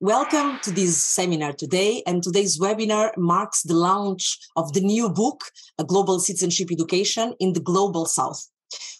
Welcome to this seminar today. And today's webinar marks the launch of the new book, A Global Citizenship Education in the Global South.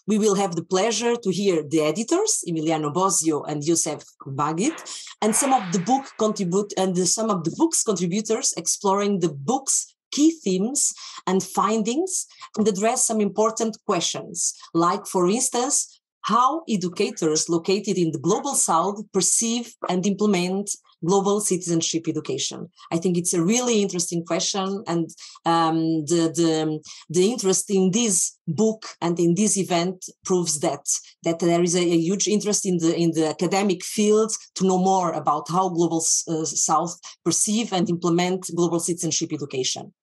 We will have the pleasure to hear the editors, Emiliano Bosio and Yusef Waghid, and some of the book contribute and some of the book's contributors exploring the book's key themes and findings and address some important questions, like, for instance, how educators located in the global south perceive and implement global citizenship education i think it's a really interesting question and um, the, the, the interest in this book and in this event proves that that there is a, a huge interest in the in the academic field to know more about how global uh, south perceive and implement global citizenship education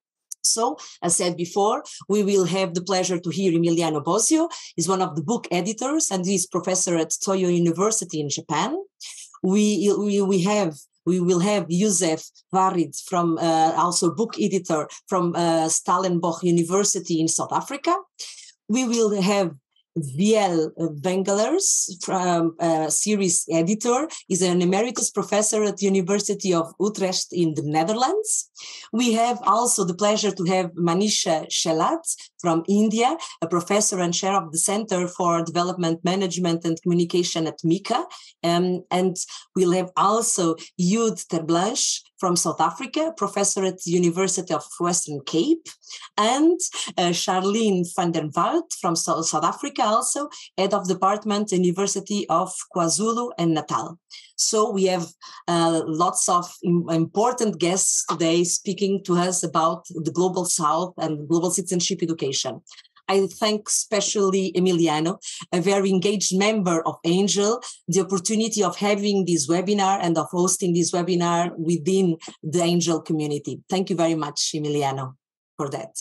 so, as said before, we will have the pleasure to hear Emiliano Bosio. He's one of the book editors and he's professor at Toyo University in Japan. We, we, we have we will have Yusef Waghid from uh, also book editor from uh, Stellenbosch University in South Africa. We will have Wiel Veugelers, from uh, series editor, is an emeritus professor at the University of Utrecht in the Netherlands. We have also the pleasure to have Manisha Shelat from India, a professor and chair of the Center for Development Management and Communication at MICA. Um, and we'll have also Yud Terblanche, from South Africa, professor at the University of Western Cape, and uh, Charlene van der Walt from South Africa, also head of department, University of KwaZulu and Natal. So we have uh, lots of important guests today speaking to us about the global South and global citizenship education. I thank especially Emiliano, a very engaged member of Angel, the opportunity of having this webinar and of hosting this webinar within the Angel community. Thank you very much, Emiliano, for that.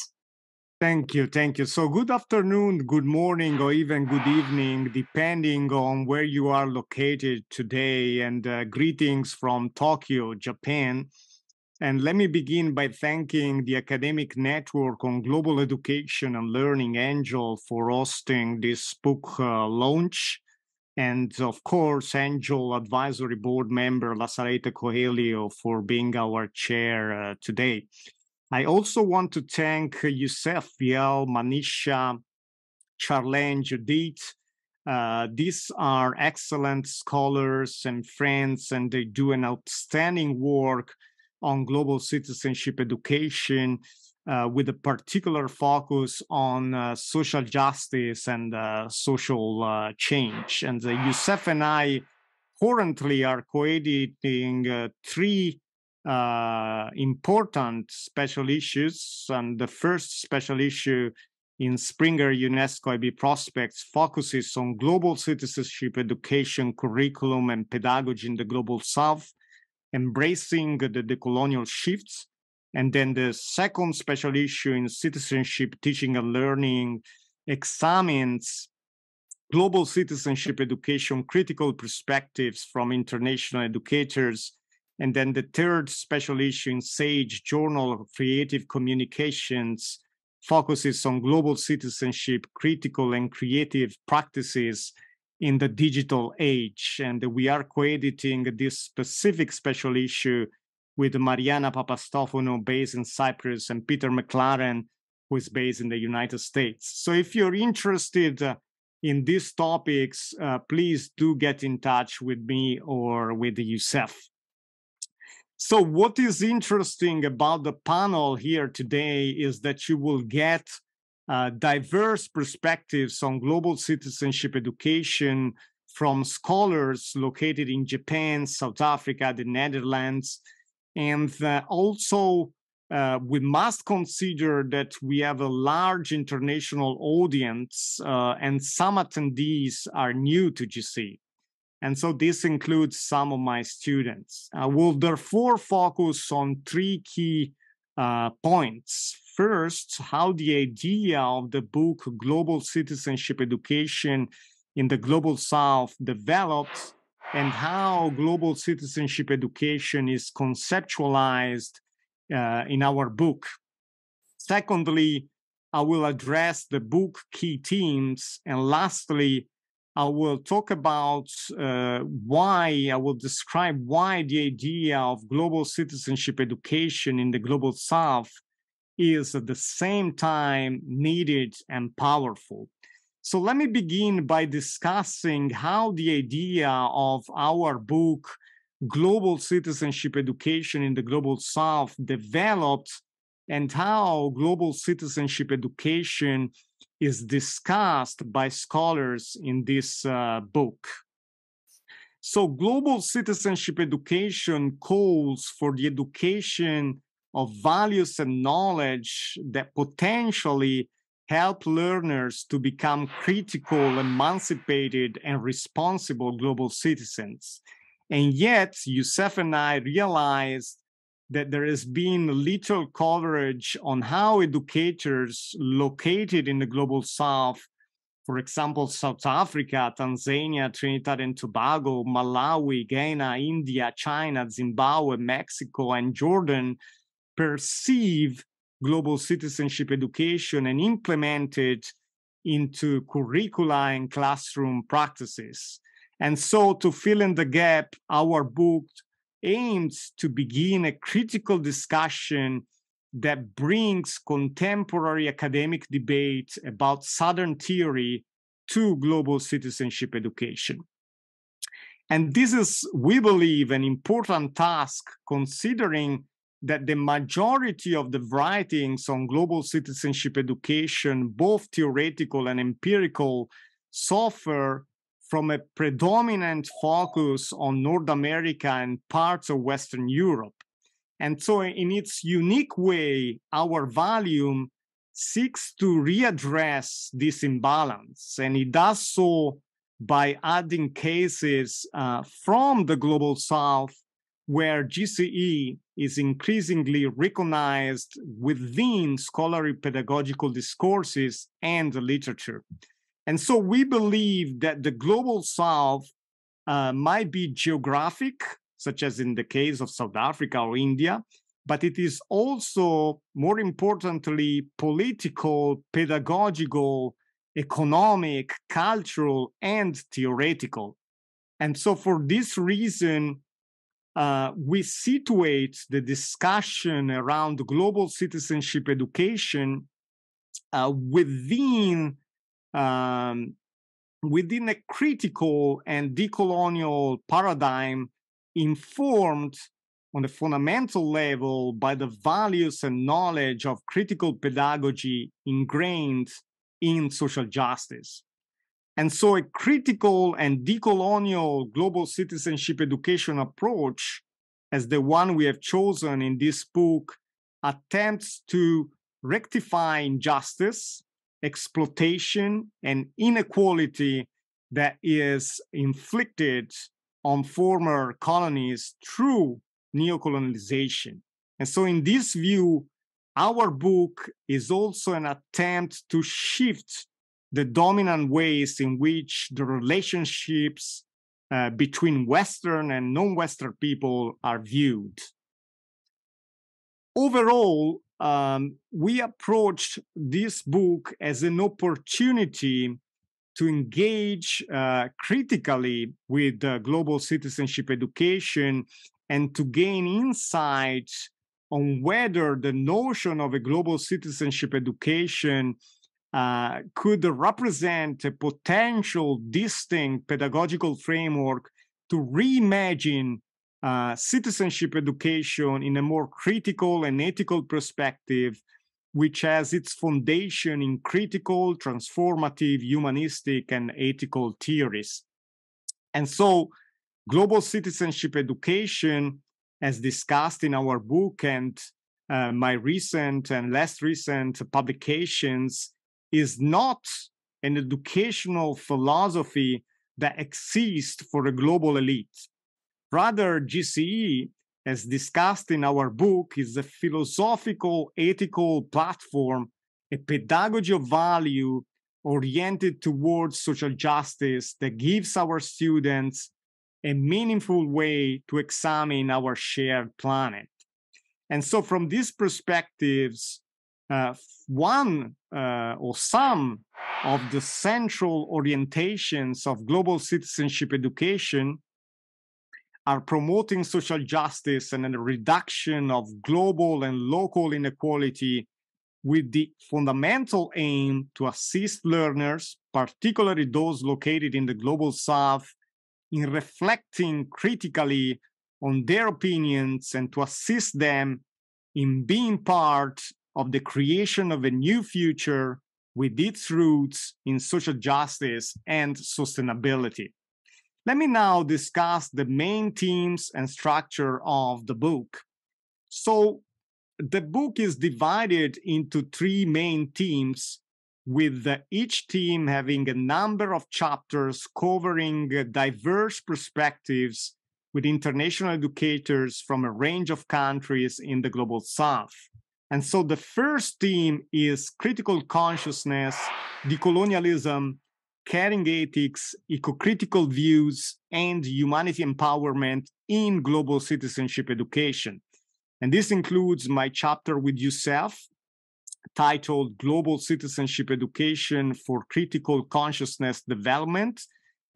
Thank you. Thank you. So, good afternoon, good morning, or even good evening, depending on where you are located today. And uh, greetings from Tokyo, Japan. And let me begin by thanking the Academic Network on Global Education and Learning Angel for hosting this book uh, launch. And of course, Angel Advisory Board member La Salete Coelho for being our chair uh, today. I also want to thank Yusef Wiel, Manisha, Charlene, Judith. Uh, these are excellent scholars and friends, and they do an outstanding work on global citizenship education uh, with a particular focus on uh, social justice and uh, social uh, change. And uh, Yusef and I currently are co-editing uh, three Uh, important special issues. And the first special issue in Springer UNESCO IBE Prospects focuses on global citizenship education curriculum and pedagogy in the global south embracing the decolonial shifts. And then the second special issue in citizenship teaching and learning examines global citizenship education critical perspectives from international educators. And then the third special issue in SAGE Journal of Creative Communications focuses on global citizenship, critical and creative practices in the digital age. And we are co-editing this specific special issue with Marianna Papastephanou based in Cyprus and Peter McLaren, who is based in the United States. So if you're interested uh, in these topics, uh, please do get in touch with me or with Yusef. So what is interesting about the panel here today is that you will get uh, diverse perspectives on global citizenship education from scholars located in Japan, South Africa, the Netherlands. And uh, also, uh, we must consider that we have a large international audience, uh, and some attendees are new to GC. And so this includes some of my students. I will therefore focus on three key uh, points first how the idea of the book Global Citizenship Education in the Global South developed and how global citizenship education is conceptualized uh, in our book. Secondly, I will address the book key themes. And lastly, I will talk about uh, why, I will describe why the idea of global citizenship education in the global south is at the same time needed and powerful. So let me begin by discussing how the idea of our book, Global Citizenship Education in the Global South, developed and how global citizenship education is discussed by scholars in this uh, book. So, global citizenship education calls for the education of values and knowledge that potentially help learners to become critical, emancipated, and responsible global citizens. And yet, Yusef and I realized that there has been little coverage on how educators located in the global south, for example, South Africa, Tanzania, Trinidad and Tobago, Malawi, Ghana, India, China, Zimbabwe, Mexico, and Jordan, perceive global citizenship education and implement it into curricula and classroom practices. And so, to fill in the gap, our book aims to begin a critical discussion that brings contemporary academic debate about Southern theory to global citizenship education. And this is, we believe, an important task considering that the majority of the writings on global citizenship education, both theoretical and empirical, suffer from a predominant focus on North America and parts of Western Europe. And so, in its unique way, our volume seeks to readdress this imbalance. And it does so by adding cases uh, from the global south where GCE is increasingly recognized within scholarly pedagogical discourses and literature. And so we believe that the global south uh, might be geographic, such as in the case of South Africa or India, but it is also, more importantly, political, pedagogical, economic, cultural, and theoretical. And so, for this reason, uh, we situate the discussion around global citizenship education uh, within um, within a critical and decolonial paradigm informed on a fundamental level by the values and knowledge of critical pedagogy ingrained in social justice. And so, a critical and decolonial global citizenship education approach, as the one we have chosen in this book, attempts to rectify injustice exploitation and inequality that is inflicted on former colonies through neocolonization. And so, in this view, our book is also an attempt to shift the dominant ways in which the relationships uh, between Western and non Western people are viewed. Overall, um, we approached this book as an opportunity to engage uh, critically with uh, global citizenship education and to gain insight on whether the notion of a global citizenship education uh, could represent a potential distinct pedagogical framework to reimagine uh, citizenship education in a more critical and ethical perspective, which has its foundation in critical, transformative, humanistic, and ethical theories. And so, global citizenship education, as discussed in our book and uh, my recent and less recent publications, is not an educational philosophy that exists for a global elite Rather, GCE, as discussed in our book, is a philosophical, ethical platform, a pedagogy of value oriented towards social justice that gives our students a meaningful way to examine our shared planet. And so, from these perspectives, uh, one uh, or some of the central orientations of global citizenship education are promoting social justice and a reduction of global and local inequality with the fundamental aim to assist learners, particularly those located in the global south, in reflecting critically on their opinions and to assist them in being part of the creation of a new future with its roots in social justice and sustainability. Let me now discuss the main themes and structure of the book. So, the book is divided into three main themes, with each theme having a number of chapters covering uh, diverse perspectives with international educators from a range of countries in the global south. And so the first theme is critical consciousness, decolonialism, caring ethics, eco-critical views, and humanity empowerment in global citizenship education. And this includes my chapter with Yusef, titled Global Citizenship Education for Critical Consciousness Development,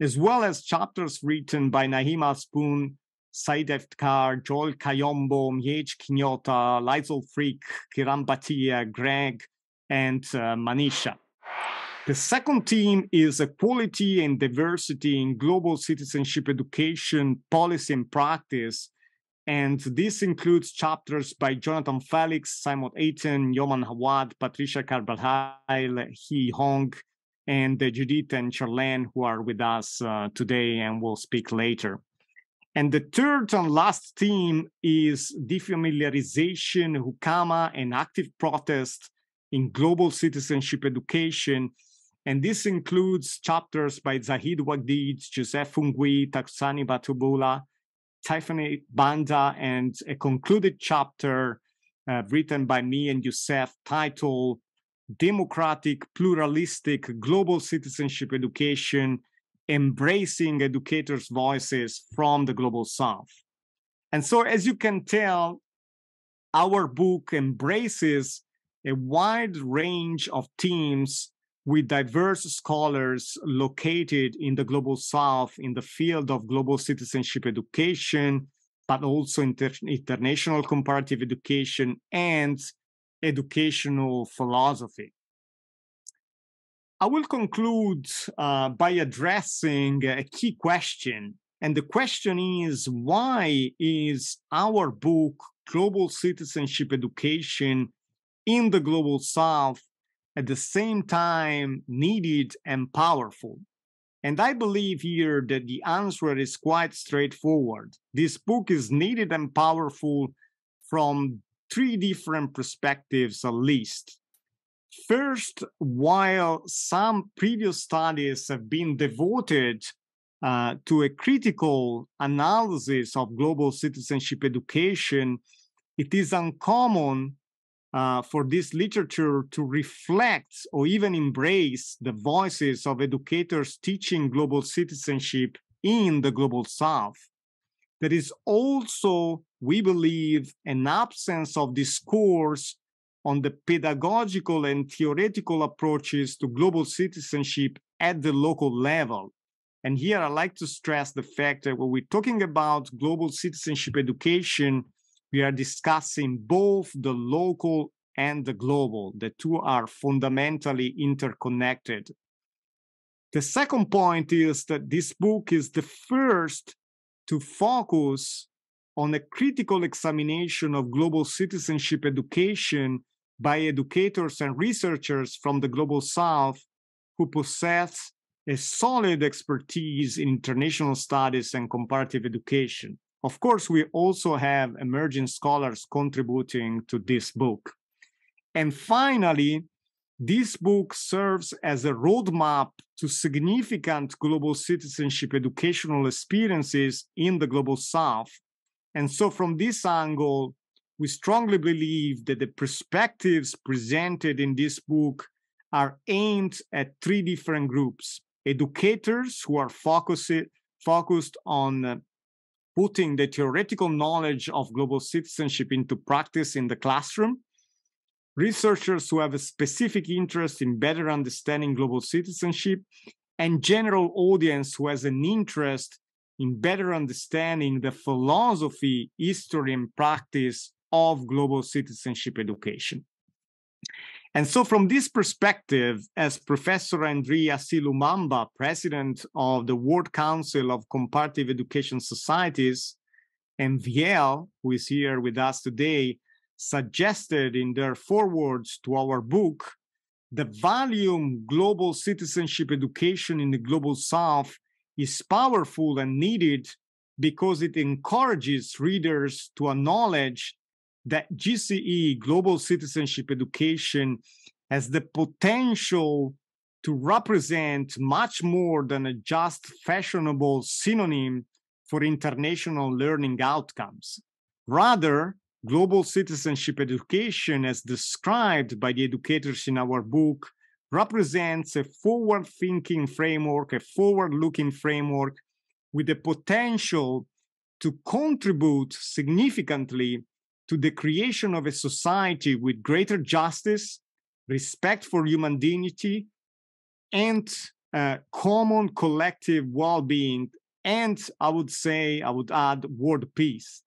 as well as chapters written by Naeem Al-Husban, Said Efkar, Joel Kayombo, Miej Quinota, Liesl Frick, Kiran Greg, and uh, Manisha. The second theme is equality and diversity in global citizenship education, policy, and practice, and this includes chapters by Jonathan Felix, Simon Aiton, Yoman Hawad, Patricia Carvalhal, He Hong, and Judith and Charlene, who are with us uh, today and will speak later. And the third and last theme is defamiliarization, hukama, and active protest in global citizenship education. And this includes chapters by Zahid Waghid, Joseph Fungui, Taksani Batubula, Tiffany Banda and a concluded chapter uh, written by me and Yusef titled Democratic, Pluralistic Global Citizenship Education Embracing Educators' Voices from the Global South. And so, as you can tell, our book embraces a wide range of themes with diverse scholars located in the global south in the field of global citizenship education, but also inter- international comparative education and educational philosophy. I will conclude uh, by addressing a key question. And the question is why is our book, Global Citizenship Education in the Global South, at the same time needed and powerful? And I believe here that the answer is quite straightforward. This book is needed and powerful from three different perspectives, at least. First, while some previous studies have been devoted uh, to a critical analysis of global citizenship education, it is uncommon uh, for this literature to reflect or even embrace the voices of educators teaching global citizenship in the global south. There is also, we believe, an absence of discourse on the pedagogical and theoretical approaches to global citizenship at the local level. And here I like to stress the fact that when we're talking about global citizenship education, we are discussing both the local and the global. The two are fundamentally interconnected. The second point is that this book is the first to focus on a critical examination of global citizenship education by educators and researchers from the global south who possess a solid expertise in international studies and comparative education. Of course, we also have emerging scholars contributing to this book. And finally, this book serves as a roadmap to significant global citizenship educational experiences in the global south. And so, from this angle, we strongly believe that the perspectives presented in this book are aimed at three different groups educators who are focused, focused on putting the theoretical knowledge of global citizenship into practice in the classroom, researchers who have a specific interest in better understanding global citizenship, and general audience who has an interest in better understanding the philosophy, history, and practice of global citizenship education. And so, from this perspective, as Professor N'Dri Assié-Lumumba, president of the World Council of Comparative Education Societies, and Wiel, who is here with us today, suggested in their forewords to our book, the volume Global Citizenship Education in the Global South is powerful and needed because it encourages readers to acknowledge that GCE, Global Citizenship Education, has the potential to represent much more than a just fashionable synonym for international learning outcomes. Rather, global citizenship education, as described by the educators in our book, represents a forward thinking framework, a forward looking framework with the potential to contribute significantly to the creation of a society with greater justice, respect for human dignity, and uh, common collective well being. And I would say, I would add, world peace.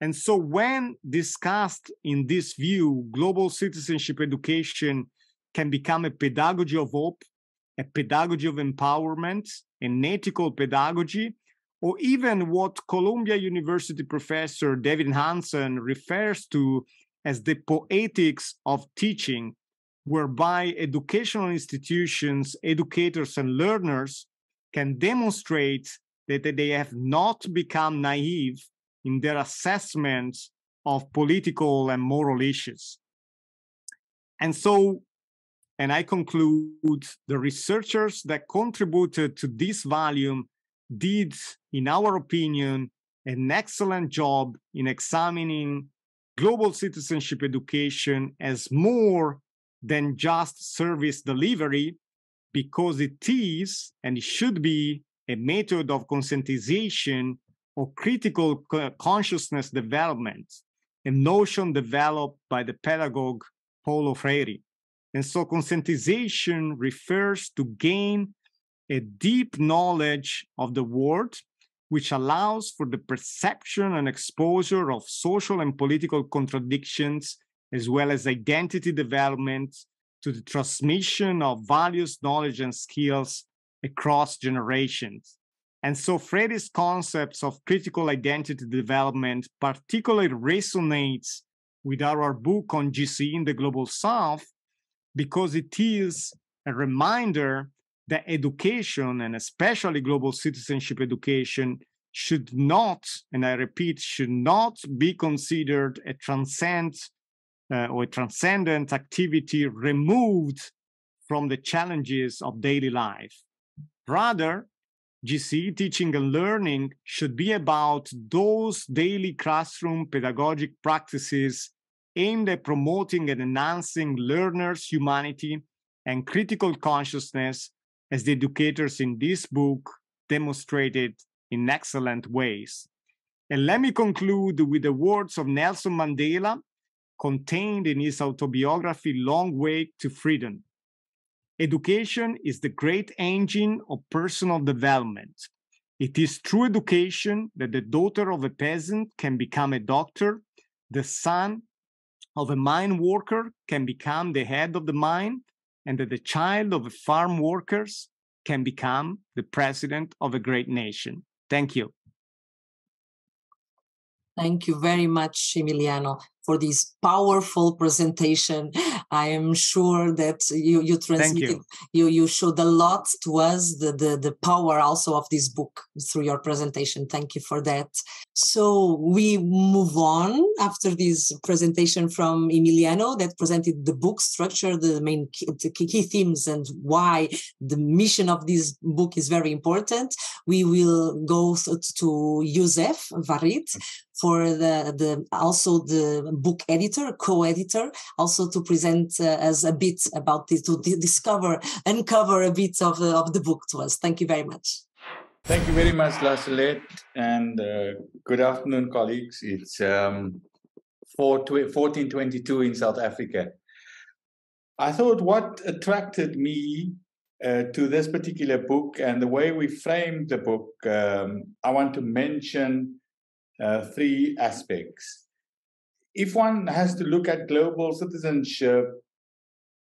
And so, when discussed in this view, global citizenship education can become a pedagogy of hope, a pedagogy of empowerment, an ethical pedagogy or even what Columbia University professor David Hansen refers to as the poetics of teaching, whereby educational institutions, educators, and learners can demonstrate that they have not become naive in their assessments of political and moral issues. And so, and I conclude the researchers that contributed to this volume did, in our opinion, an excellent job in examining global citizenship education as more than just service delivery, because it is and it should be a method of conscientization or critical consciousness development, a notion developed by the pedagogue Paulo Freire. And so conscientization refers to gain a deep knowledge of the world, which allows for the perception and exposure of social and political contradictions, as well as identity development to the transmission of values, knowledge, and skills across generations. And so Freire's concepts of critical identity development particularly resonates with our book on GC in the Global South because it is a reminder that education and especially global citizenship education should not, and I repeat, should not be considered a transcend uh, or a transcendent activity removed from the challenges of daily life. Rather, GCE teaching and learning should be about those daily classroom pedagogic practices aimed at promoting and enhancing learners' humanity and critical consciousness as the educators in this book demonstrated in excellent ways. And let me conclude with the words of Nelson Mandela contained in his autobiography, Long Way to Freedom. Education is the great engine of personal development. It is through education that the daughter of a peasant can become a doctor, the son of a mine worker can become the head of the mine, and that the child of farm workers can become the president of a great nation. Thank you. Thank you very much, Emiliano for this powerful presentation. I am sure that you you transmitted you. you. you showed a lot to us the, the the power also of this book through your presentation. Thank you for that. So we move on after this presentation from Emiliano that presented the book structure, the main key, the key themes, and why the mission of this book is very important. We will go to Yusef Waghid for the, the also the book editor, co-editor, also to present uh, us a bit about this, to discover, and uncover a bit of, uh, of the book to us. Thank you very much. Thank you very much, La Salete, and uh, good afternoon, colleagues. It's um, 1422 in South Africa. I thought what attracted me uh, to this particular book and the way we framed the book, um, I want to mention uh, three aspects. If one has to look at global citizenship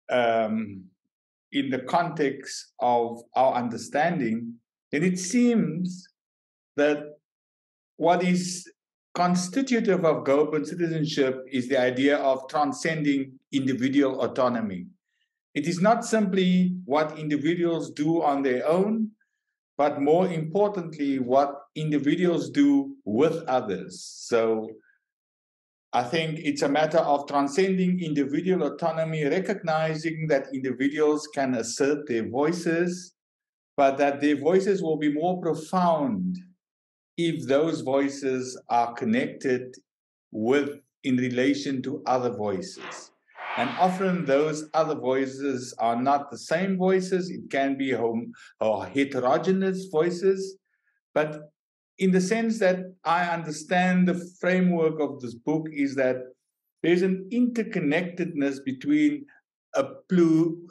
um, in the context of our understanding, then it seems that what is constitutive of global citizenship is the idea of transcending individual autonomy. It is not simply what individuals do on their own, but more importantly, what individuals do with others. So I think it's a matter of transcending individual autonomy, recognizing that individuals can assert their voices, but that their voices will be more profound if those voices are connected with in relation to other voices. And often those other voices are not the same voices. It can be home or heterogeneous voices. But in the sense that I understand the framework of this book is that there's an interconnectedness between a, plu-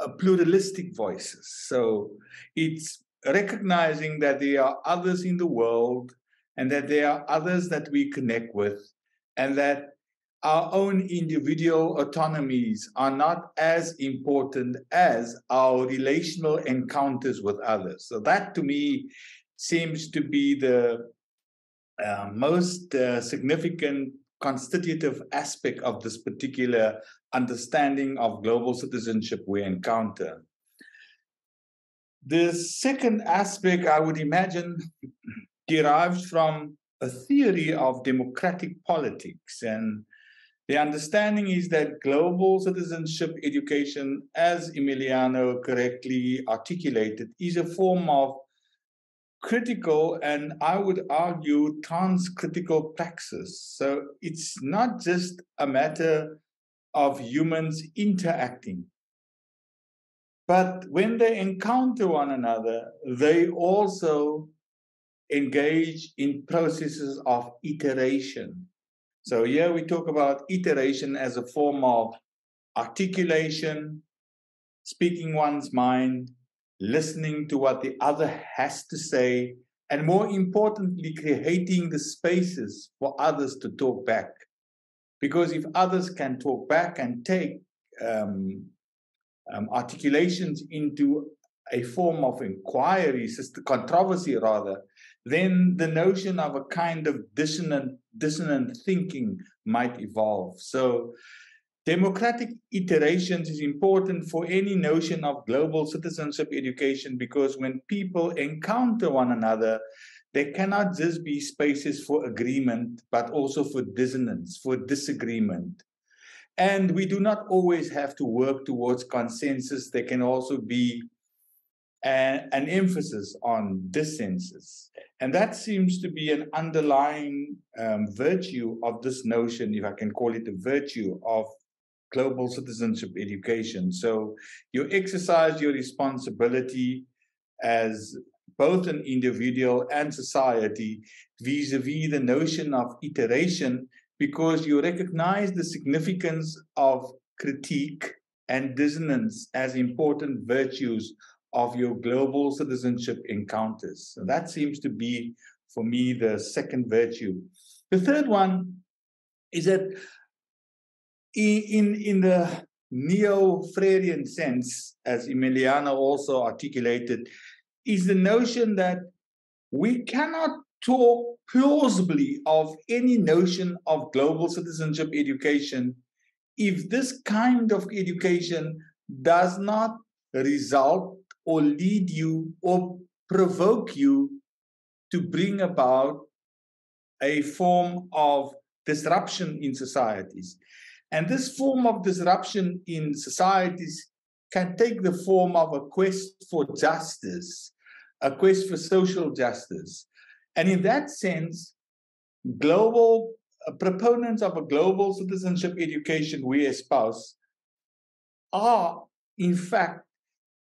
a pluralistic voices. So it's recognizing that there are others in the world and that there are others that we connect with and that our own individual autonomies are not as important as our relational encounters with others. So that to me seems to be the uh, most uh, significant constitutive aspect of this particular understanding of global citizenship we encounter. The second aspect, I would imagine, derives from a theory of democratic politics. And the understanding is that global citizenship education, as Emiliano correctly articulated, is a form of critical and I would argue transcritical praxis. So it's not just a matter of humans interacting, but when they encounter one another, they also engage in processes of iteration. So here we talk about iteration as a form of articulation, speaking one's mind, listening to what the other has to say, and more importantly, creating the spaces for others to talk back. Because if others can talk back and take um, um, articulations into a form of inquiry, controversy rather, then the notion of a kind of dissonant, dissonant thinking might evolve. So Democratic iterations is important for any notion of global citizenship education because when people encounter one another, there cannot just be spaces for agreement, but also for dissonance, for disagreement. And we do not always have to work towards consensus. There can also be a, an emphasis on dissensus. And that seems to be an underlying um, virtue of this notion, if I can call it a virtue of global citizenship education. So you exercise your responsibility as both an individual and society vis a vis the notion of iteration because you recognize the significance of critique and dissonance as important virtues of your global citizenship encounters. So that seems to be, for me, the second virtue. The third one is that in, in the neo-Freirean sense, as Emiliano also articulated, is the notion that we cannot talk plausibly of any notion of global citizenship education if this kind of education does not result or lead you or provoke you to bring about a form of disruption in societies. And this form of disruption in societies can take the form of a quest for justice, a quest for social justice. And in that sense, global uh, proponents of a global citizenship education we espouse are, in fact,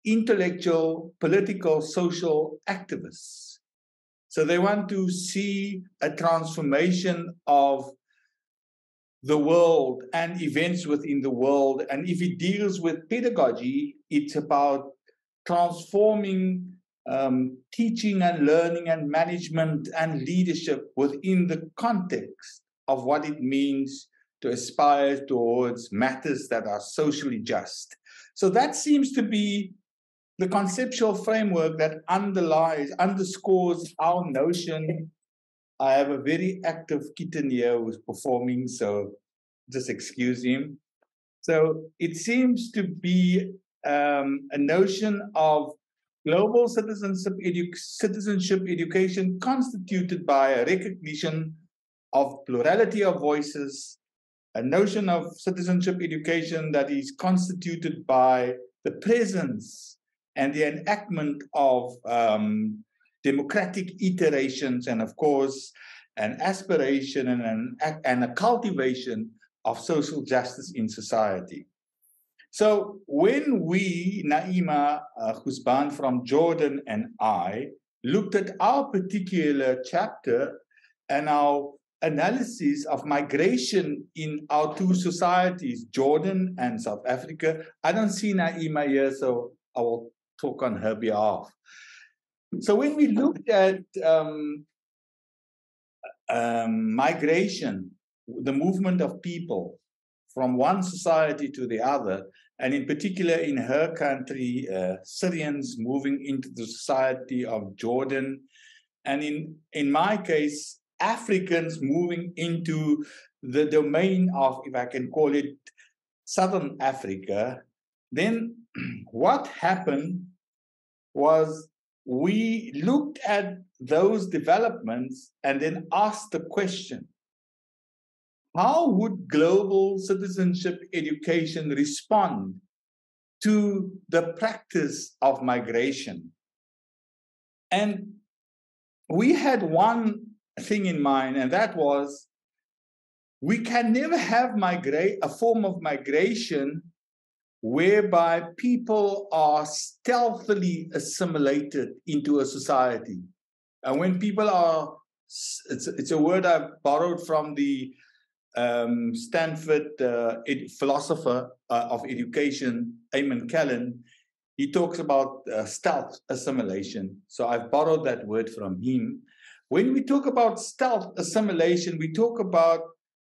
intellectual, political, social activists. So they want to see a transformation of the world and events within the world. And if it deals with pedagogy, it's about transforming um, teaching and learning and management and leadership within the context of what it means to aspire towards matters that are socially just. So that seems to be the conceptual framework that underlies, underscores our notion. I have a very active kitten here who's performing, so just excuse him. So it seems to be um, a notion of global citizenship, edu- citizenship education constituted by a recognition of plurality of voices, a notion of citizenship education that is constituted by the presence and the enactment of um, democratic iterations, and of course, an aspiration and, an, and a cultivation of social justice in society. So when we, Naima uh, Husban from Jordan and I, looked at our particular chapter and our analysis of migration in our two societies, Jordan and South Africa, I don't see Naima here, so I will talk on her behalf. So when we looked at um, um, migration, the movement of people from one society to the other, and in particular in her country, uh, Syrians moving into the society of Jordan, and in in my case, Africans moving into the domain of, if I can call it, Southern Africa. Then what happened was we looked at those developments and then asked the question how would global citizenship education respond to the practice of migration? And we had one thing in mind, and that was we can never have migrate a form of migration whereby people are stealthily assimilated into a society. And when people are, it's, it's a word I've borrowed from the um, Stanford uh, ed- philosopher uh, of education, Eamon Callan, he talks about uh, stealth assimilation. So I've borrowed that word from him. When we talk about stealth assimilation, we talk about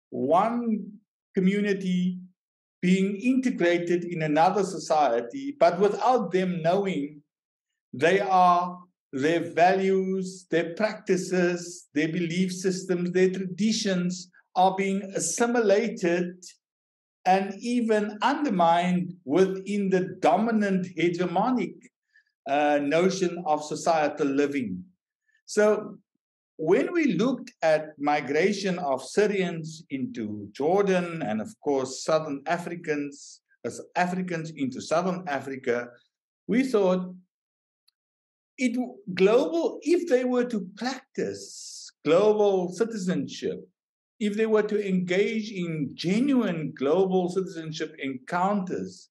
one community being integrated in another society, but without them knowing they are their values, their practices, their belief systems, their traditions are being assimilated and even undermined within the dominant hegemonic uh, notion of societal living. So, when we looked at migration of Syrians into Jordan and, of course, Southern Africans, uh, as Africans into Southern Africa, we thought it global if they were to practice global citizenship if they were to engage in genuine global citizenship encounters,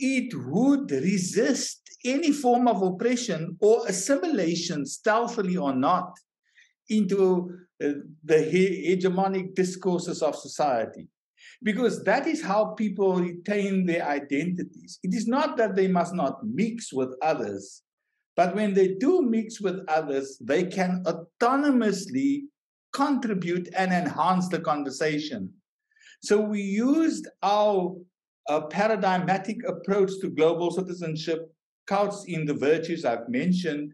it would resist any form of oppression or assimilation, stealthily or not, into uh, the he- hegemonic discourses of society. Because that is how people retain their identities. It is not that they must not mix with others, but when they do mix with others, they can autonomously contribute and enhance the conversation. So we used our uh, paradigmatic approach to global citizenship, couched in the virtues I've mentioned,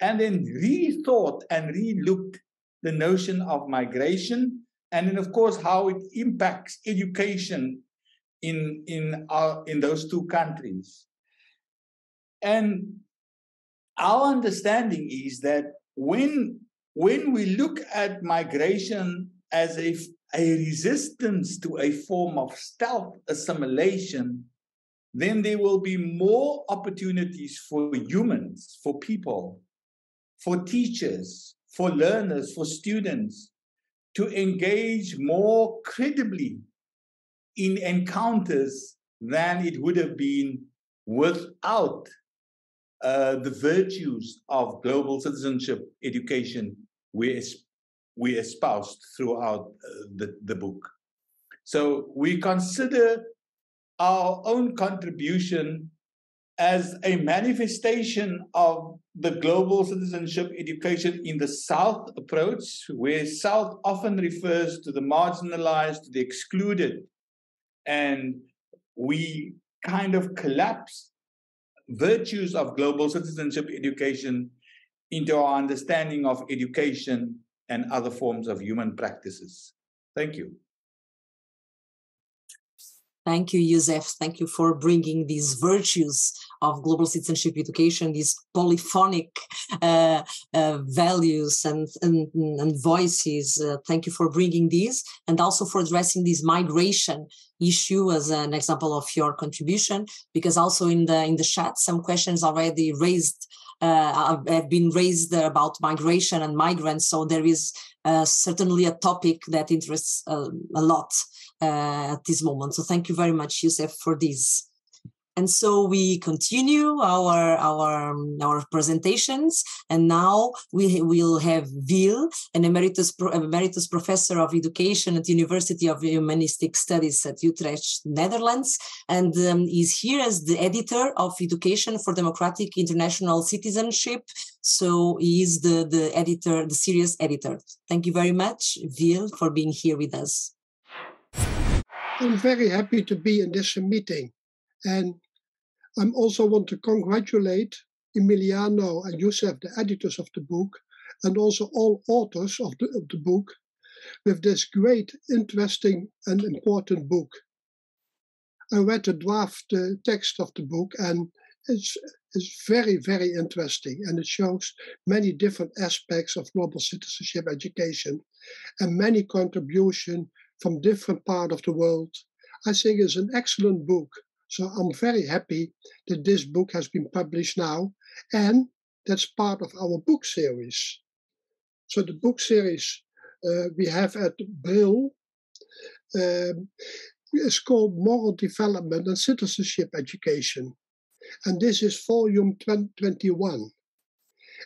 and then rethought and relooked the notion of migration, and then of course how it impacts education in in our in those two countries. And our understanding is that when when we look at migration as a, a resistance to a form of stealth assimilation, then there will be more opportunities for humans, for people, for teachers, for learners, for students to engage more credibly in encounters than it would have been without uh, the virtues of global citizenship education we, we espoused throughout uh, the, the book. So we consider our own contribution as a manifestation of the global citizenship education in the South approach, where South often refers to the marginalized, to the excluded, and we kind of collapse virtues of global citizenship education into our understanding of education and other forms of human practices. Thank you. Thank you, Yusef. Thank you for bringing these virtues of global citizenship education, these polyphonic uh, uh, values and, and, and voices. Uh, thank you for bringing these and also for addressing this migration issue as an example of your contribution, because also in the in the chat, some questions already raised uh, have been raised about migration and migrants. So there is uh, certainly a topic that interests uh, a lot uh, at this moment. So thank you very much, Yusef, for this. And so we continue our our our presentations, and now we will have Wiel, an emeritus emeritus professor of education at the University of Humanistic Studies at Utrecht, Netherlands, and um, is here as the editor of Education for Democratic International Citizenship. So he is the the editor, the series editor. Thank you very much, Wiel, for being here with us. I'm very happy to be in this meeting. And I also want to congratulate Emiliano and Yusef, the editors of the book, and also all authors of the, of the book with this great, interesting, and important book. I read the draft uh, text of the book, and it's, it's very, very interesting. And it shows many different aspects of global citizenship education and many contributions from different part of the world. I think it's an excellent book. So I'm very happy that this book has been published now, and that's part of our book series. So the book series uh, we have at Brill um, is called Moral Development and Citizenship Education, and this is volume 21.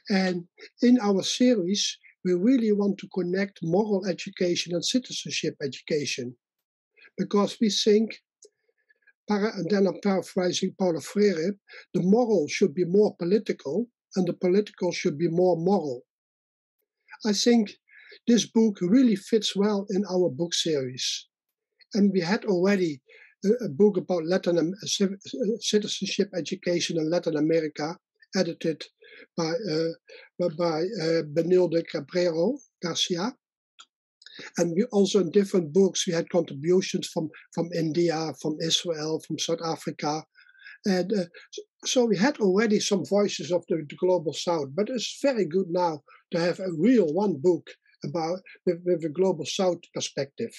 And in our series, we really want to connect moral education and citizenship education because we think, then I'm paraphrasing Paulo Freire, the moral should be more political and the political should be more moral. I think this book really fits well in our book series. And we had already a, a book about Latin citizenship education in Latin America, edited by, uh, by uh, Benilde Cabrero Garcia. And we also in different books, we had contributions from, from India, from Israel, from South Africa. And uh, so we had already some voices of the, the, global south, but it's very good now to have a real one book about with, with a global south perspective.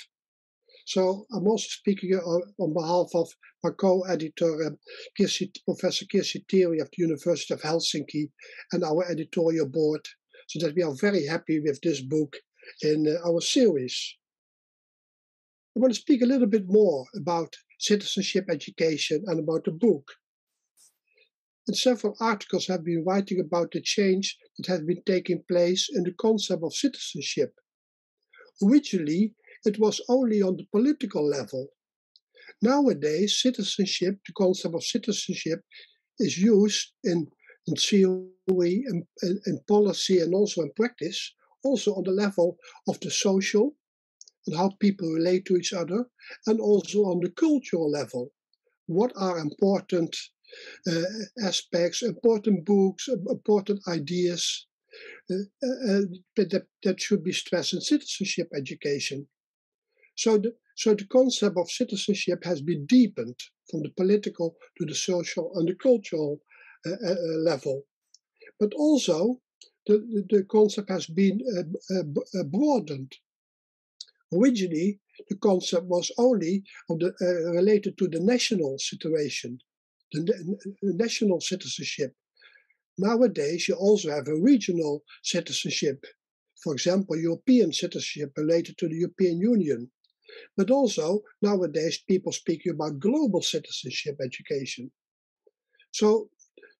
So I'm also speaking on, on behalf of my co-editor, um, Kirsi, Professor Kirsi Tirri of the University of Helsinki, and our editorial board, so that we are very happy with this book in uh, our series. I want to speak a little bit more about citizenship education and about the book. And several articles have been writing about the change that has been taking place in the concept of citizenship. Originally, it was only on the political level. Nowadays, citizenship, the concept of citizenship, is used in, in theory, in, in, in policy, and also in practice also on the level of the social and how people relate to each other, and also on the cultural level. What are important uh, aspects, important books, important ideas uh, uh, that, that should be stressed in citizenship education? So the, so the concept of citizenship has been deepened from the political to the social and the cultural uh, uh, uh, level. But also, the, the concept has been uh, uh, uh, broadened. Originally, the concept was only the, uh, related to the national situation, the, the, national citizenship. Nowadays, you also have a regional citizenship, for example, European citizenship related to the European Union. But also, nowadays, people speak about global citizenship education. So,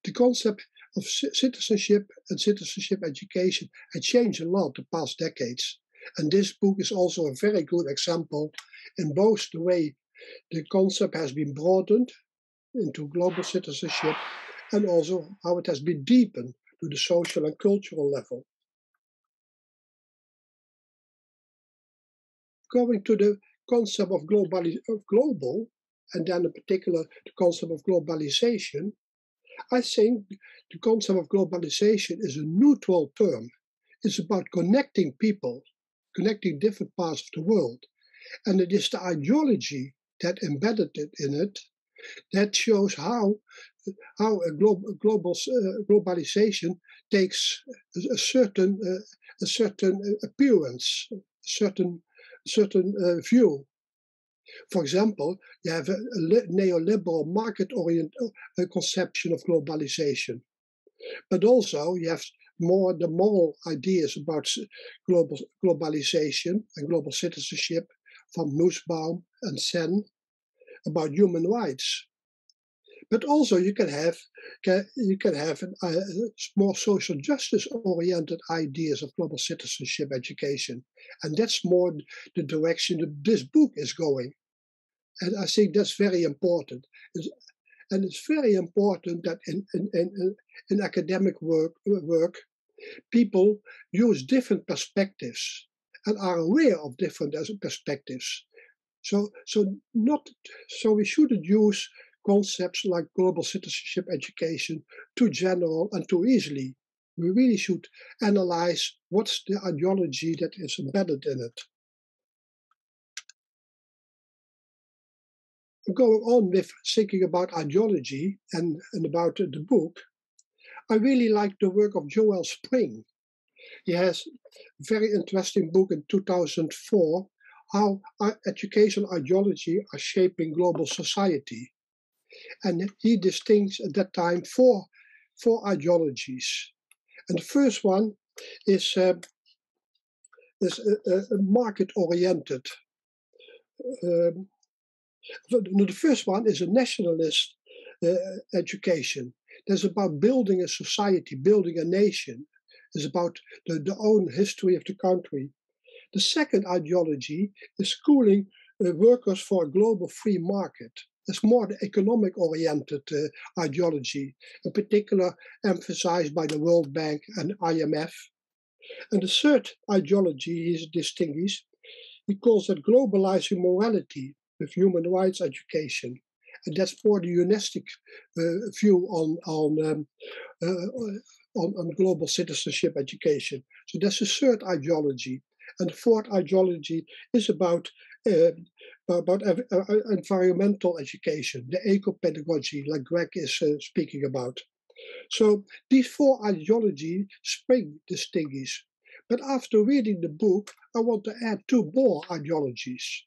the concept of citizenship and citizenship education had changed a lot the past decades. And this book is also a very good example in both the way the concept has been broadened into global citizenship and also how it has been deepened to the social and cultural level. Going to the concept of, globali- of global, and then in particular the concept of globalization, I think the concept of globalization is a neutral term. It's about connecting people, connecting different parts of the world. And it is the ideology that embedded it in it that shows how how a global, global uh, globalization takes a, certain uh, a certain appearance, a certain certain uh, view. For example, you have a, neoliberal market-oriented uh, conception of globalization, but also you have more the moral ideas about global globalization and global citizenship from Nussbaum and Sen about human rights. But also you can have you can have an, uh, more social justice oriented ideas of global citizenship education, and that's more the direction that this book is going. And I think that's very important. It's, and it's very important that in, in, in, in academic work, work, people use different perspectives and are aware of different perspectives. So, so not so we shouldn't use concepts like global citizenship education too general and too easily. We really should analyze what's the ideology that is embedded in it. Going on with thinking about ideology and, and about the book, I really like the work of Joel Spring. He has a very interesting book in 2004, How Education Ideology Are Shaping Global Society. And he distinguished at that time four, four ideologies. And the first one is, uh, is a, a market-oriented. Um, the first one is a nationalist uh, education. That's about building a society, building a nation. It's about the, the own history of the country. The second ideology is schooling uh, workers for a global free market. It's more the economic oriented uh, ideology, in particular emphasized by the World Bank and IMF. And the third ideology is distinguished. He calls it globalizing morality with human rights education. And that's more the humanistic uh, view on, on, um, uh, on, on global citizenship education. So that's the third ideology. And the fourth ideology is about uh, about uh, uh, environmental education, the eco-pedagogy, like Greg is uh, speaking about. So these four ideologies Spring distinguish. But after reading the book, I want to add two more ideologies,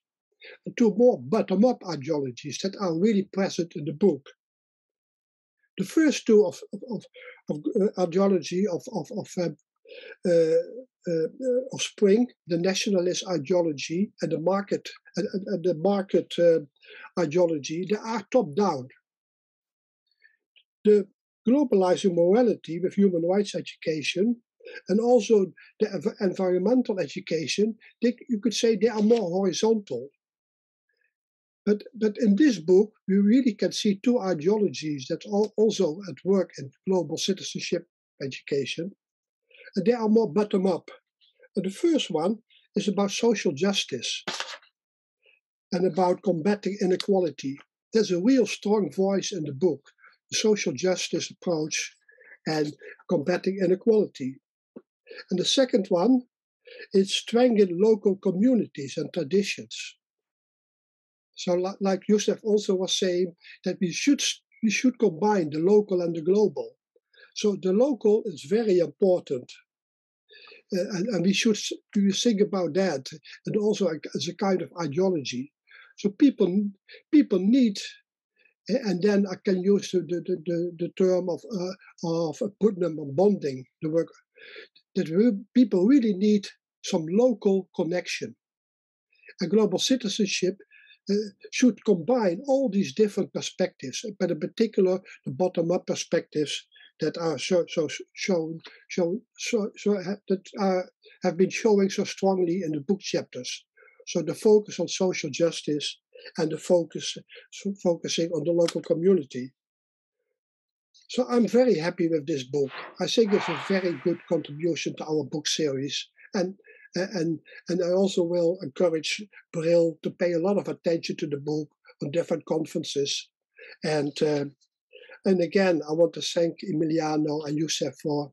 two more bottom-up ideologies that are really present in the book. The first two of, of, of, of ideology of, of, of uh, uh, uh, of Spring, the nationalist ideology and the market and, and the market uh, ideology, they are top down. The globalizing morality with human rights education and also the environmental education, they, you could say they are more horizontal. But, but in this book, we really can see two ideologies that are also at work in global citizenship education they are more bottom up. the first one is about social justice and about combating inequality. There's a real strong voice in the book, the social justice approach and combating inequality. And the second one is strengthening local communities and traditions. So, like Yusef also was saying, that we should we should combine the local and the global. So the local is very important uh, and, and, we should think about that and also as a kind of ideology. So people people need, and then I can use the the, the, the term of uh, of Putnam on bonding the work that people really need some local connection. And global citizenship uh, should combine all these different perspectives, but in particular the bottom-up perspectives that are so so shown show so so that are have been showing so strongly in the book chapters. So the focus on social justice and the focus so focusing on the local community. So I'm very happy with this book. I think it's a very good contribution to our book series, and and and I also will encourage Brill to pay a lot of attention to the book on different conferences, and uh, and again I want to thank Emiliano and Yusef for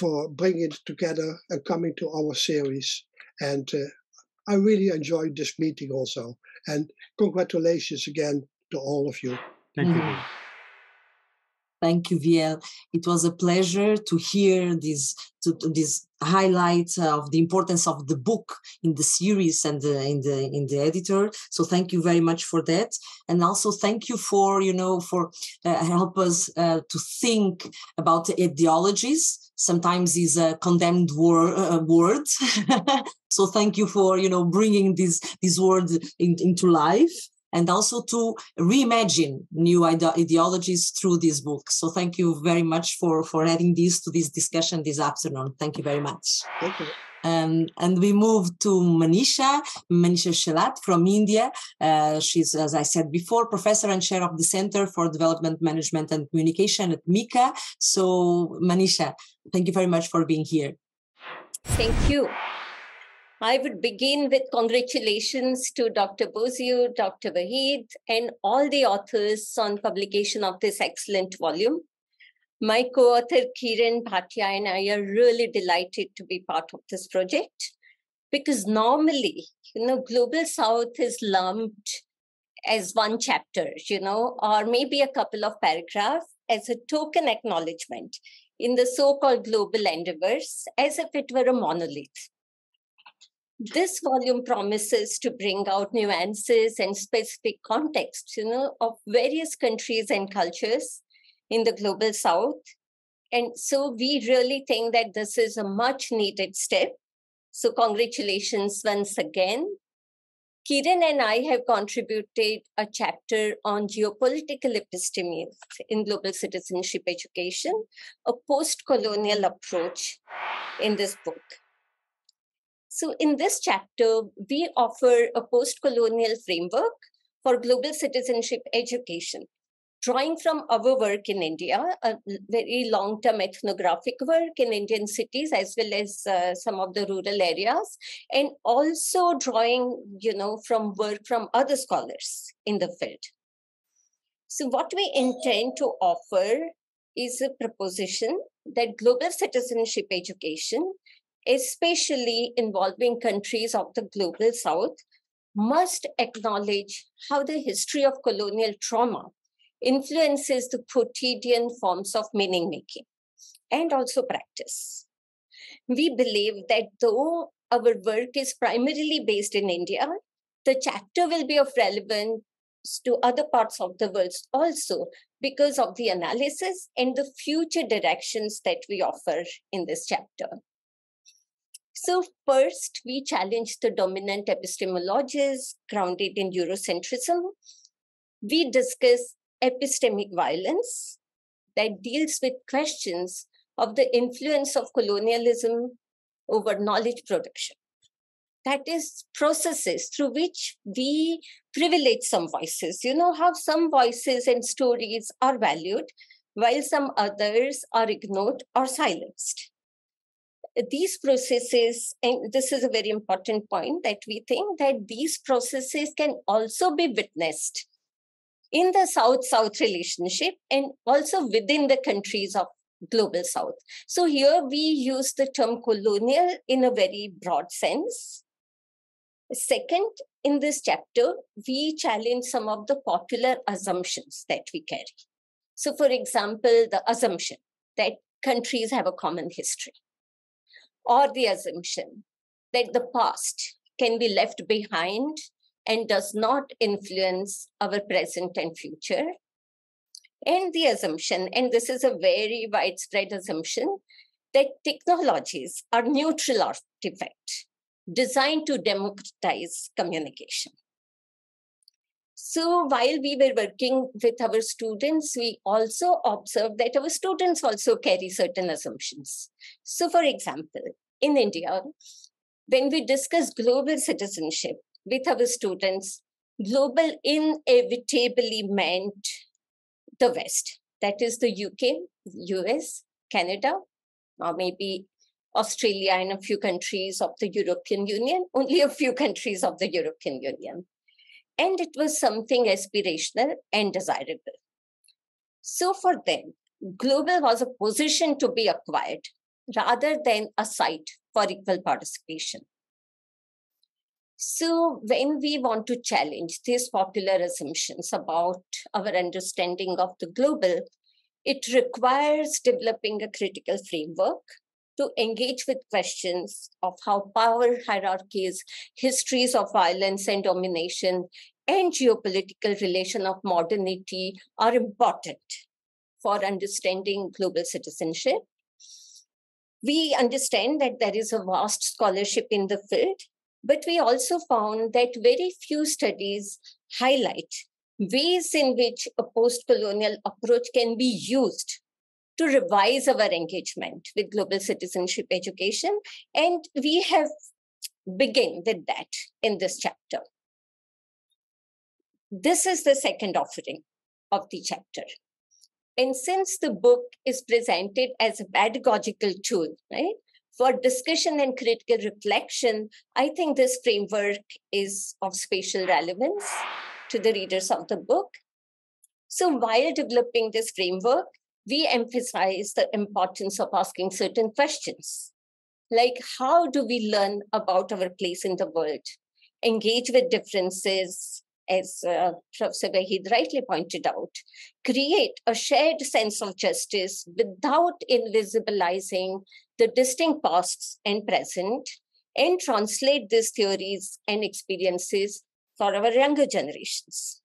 for bringing it together and coming to our series, and uh, I really enjoyed this meeting also, and congratulations again to all of you. Thank you. Thank you, Wiel. It was a pleasure to hear this to, to this highlight of the importance of the book in the series and the, in the in the editor. So thank you very much for that, and also thank you for you know for uh, help us uh, to think about ideologies. Sometimes is a condemned wor- uh, word. so thank you for you know bringing this this word in, into life and also to reimagine new ide- ideologies through this book. So thank you very much for for adding this to this discussion this afternoon. Thank you very much. Thank you. Um, and we move to Manisha, Manisha Shelat from India. Uh, she's, as I said before, professor and chair of the Center for Development Management and Communication at MICA. So, Manisha, thank you very much for being here. Thank you. I would begin with congratulations to Dr. Bosio, Dr. Waghid, and all the authors on publication of this excellent volume. My co-author Kiran Bhatia and I are really delighted to be part of this project because normally, you know, Global South is lumped as one chapter, you know, or maybe a couple of paragraphs as a token acknowledgement in the so-called global endeavors as if it were a monolith. This volume promises to bring out nuances and specific contexts, you know, of various countries and cultures in the global south. And so we really think that this is a much needed step. So congratulations once again. Kiran and I have contributed a chapter on geopolitical epistemes in global citizenship education, a post-colonial approach in this book. So, in this chapter, we offer a post colonial framework for global citizenship education, drawing from our work in India, a very long term ethnographic work in Indian cities, as well as uh, some of the rural areas, and also drawing, you know, from work from other scholars in the field. So, what we intend to offer is a proposition that global citizenship education especially involving countries of the global south, must acknowledge how the history of colonial trauma influences the quotidian forms of meaning making and also practice. We believe that though our work is primarily based in India, the chapter will be of relevance to other parts of the world also because of the analysis and the future directions that we offer in this chapter. So, first, we challenge the dominant epistemologies grounded in Eurocentrism. We discuss epistemic violence that deals with questions of the influence of colonialism over knowledge production. That is, processes through which we privilege some voices. You know how some voices and stories are valued, while some others are ignored or silenced these processes, and this is a very important point that we think that these processes can also be witnessed in the South South relationship and also within the countries of global South. So here we use the term colonial in a very broad sense. Second, in this chapter, we challenge some of the popular assumptions that we carry. So, for example, the assumption that countries have a common history or the assumption that the past can be left behind and does not influence our present and future. And the assumption, and this is a very widespread assumption, that technologies are neutral artifact designed to democratize communication. So while we were working with our students, we also observed that our students also carry certain assumptions. So, for example, in India, when we discuss global citizenship with our students, global inevitably meant the West. That is the UK, US, Canada, or maybe Australia and a few countries of the European Union, only a few countries of the European Union. And it was something aspirational and desirable. So for them, global was a position to be acquired rather than a site for equal participation. So, when we want to challenge these popular assumptions about our understanding of the global, it requires developing a critical framework to engage with questions of how power hierarchies, histories of violence and domination, and geopolitical relation of modernity are important for understanding global citizenship. We understand that there is a vast scholarship in the field but we also found that very few studies highlight ways in which a post colonial approach can be used to revise our engagement with global citizenship education. And we have begun with that in this chapter. This is the second offering of the chapter. And since the book is presented as a pedagogical tool, right, for discussion and critical reflection, I think this framework is of spatial relevance to the readers of the book. So, while developing this framework, we emphasize the importance of asking certain questions. Like how do we learn about our place in the world, engage with differences, as uh, Professor Waghid rightly pointed out, create a shared sense of justice without invisibilizing the distinct pasts and present, and translate these theories and experiences for our younger generations.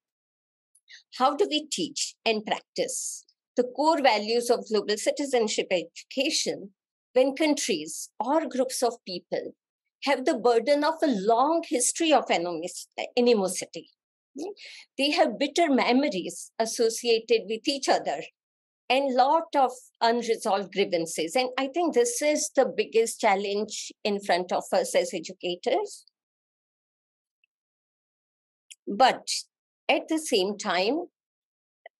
How do we teach and practice the core values of global citizenship education when countries or groups of people have the burden of a long history of animosity? They have bitter memories associated with each other and lot of unresolved grievances and i think this is the biggest challenge in front of us as educators but at the same time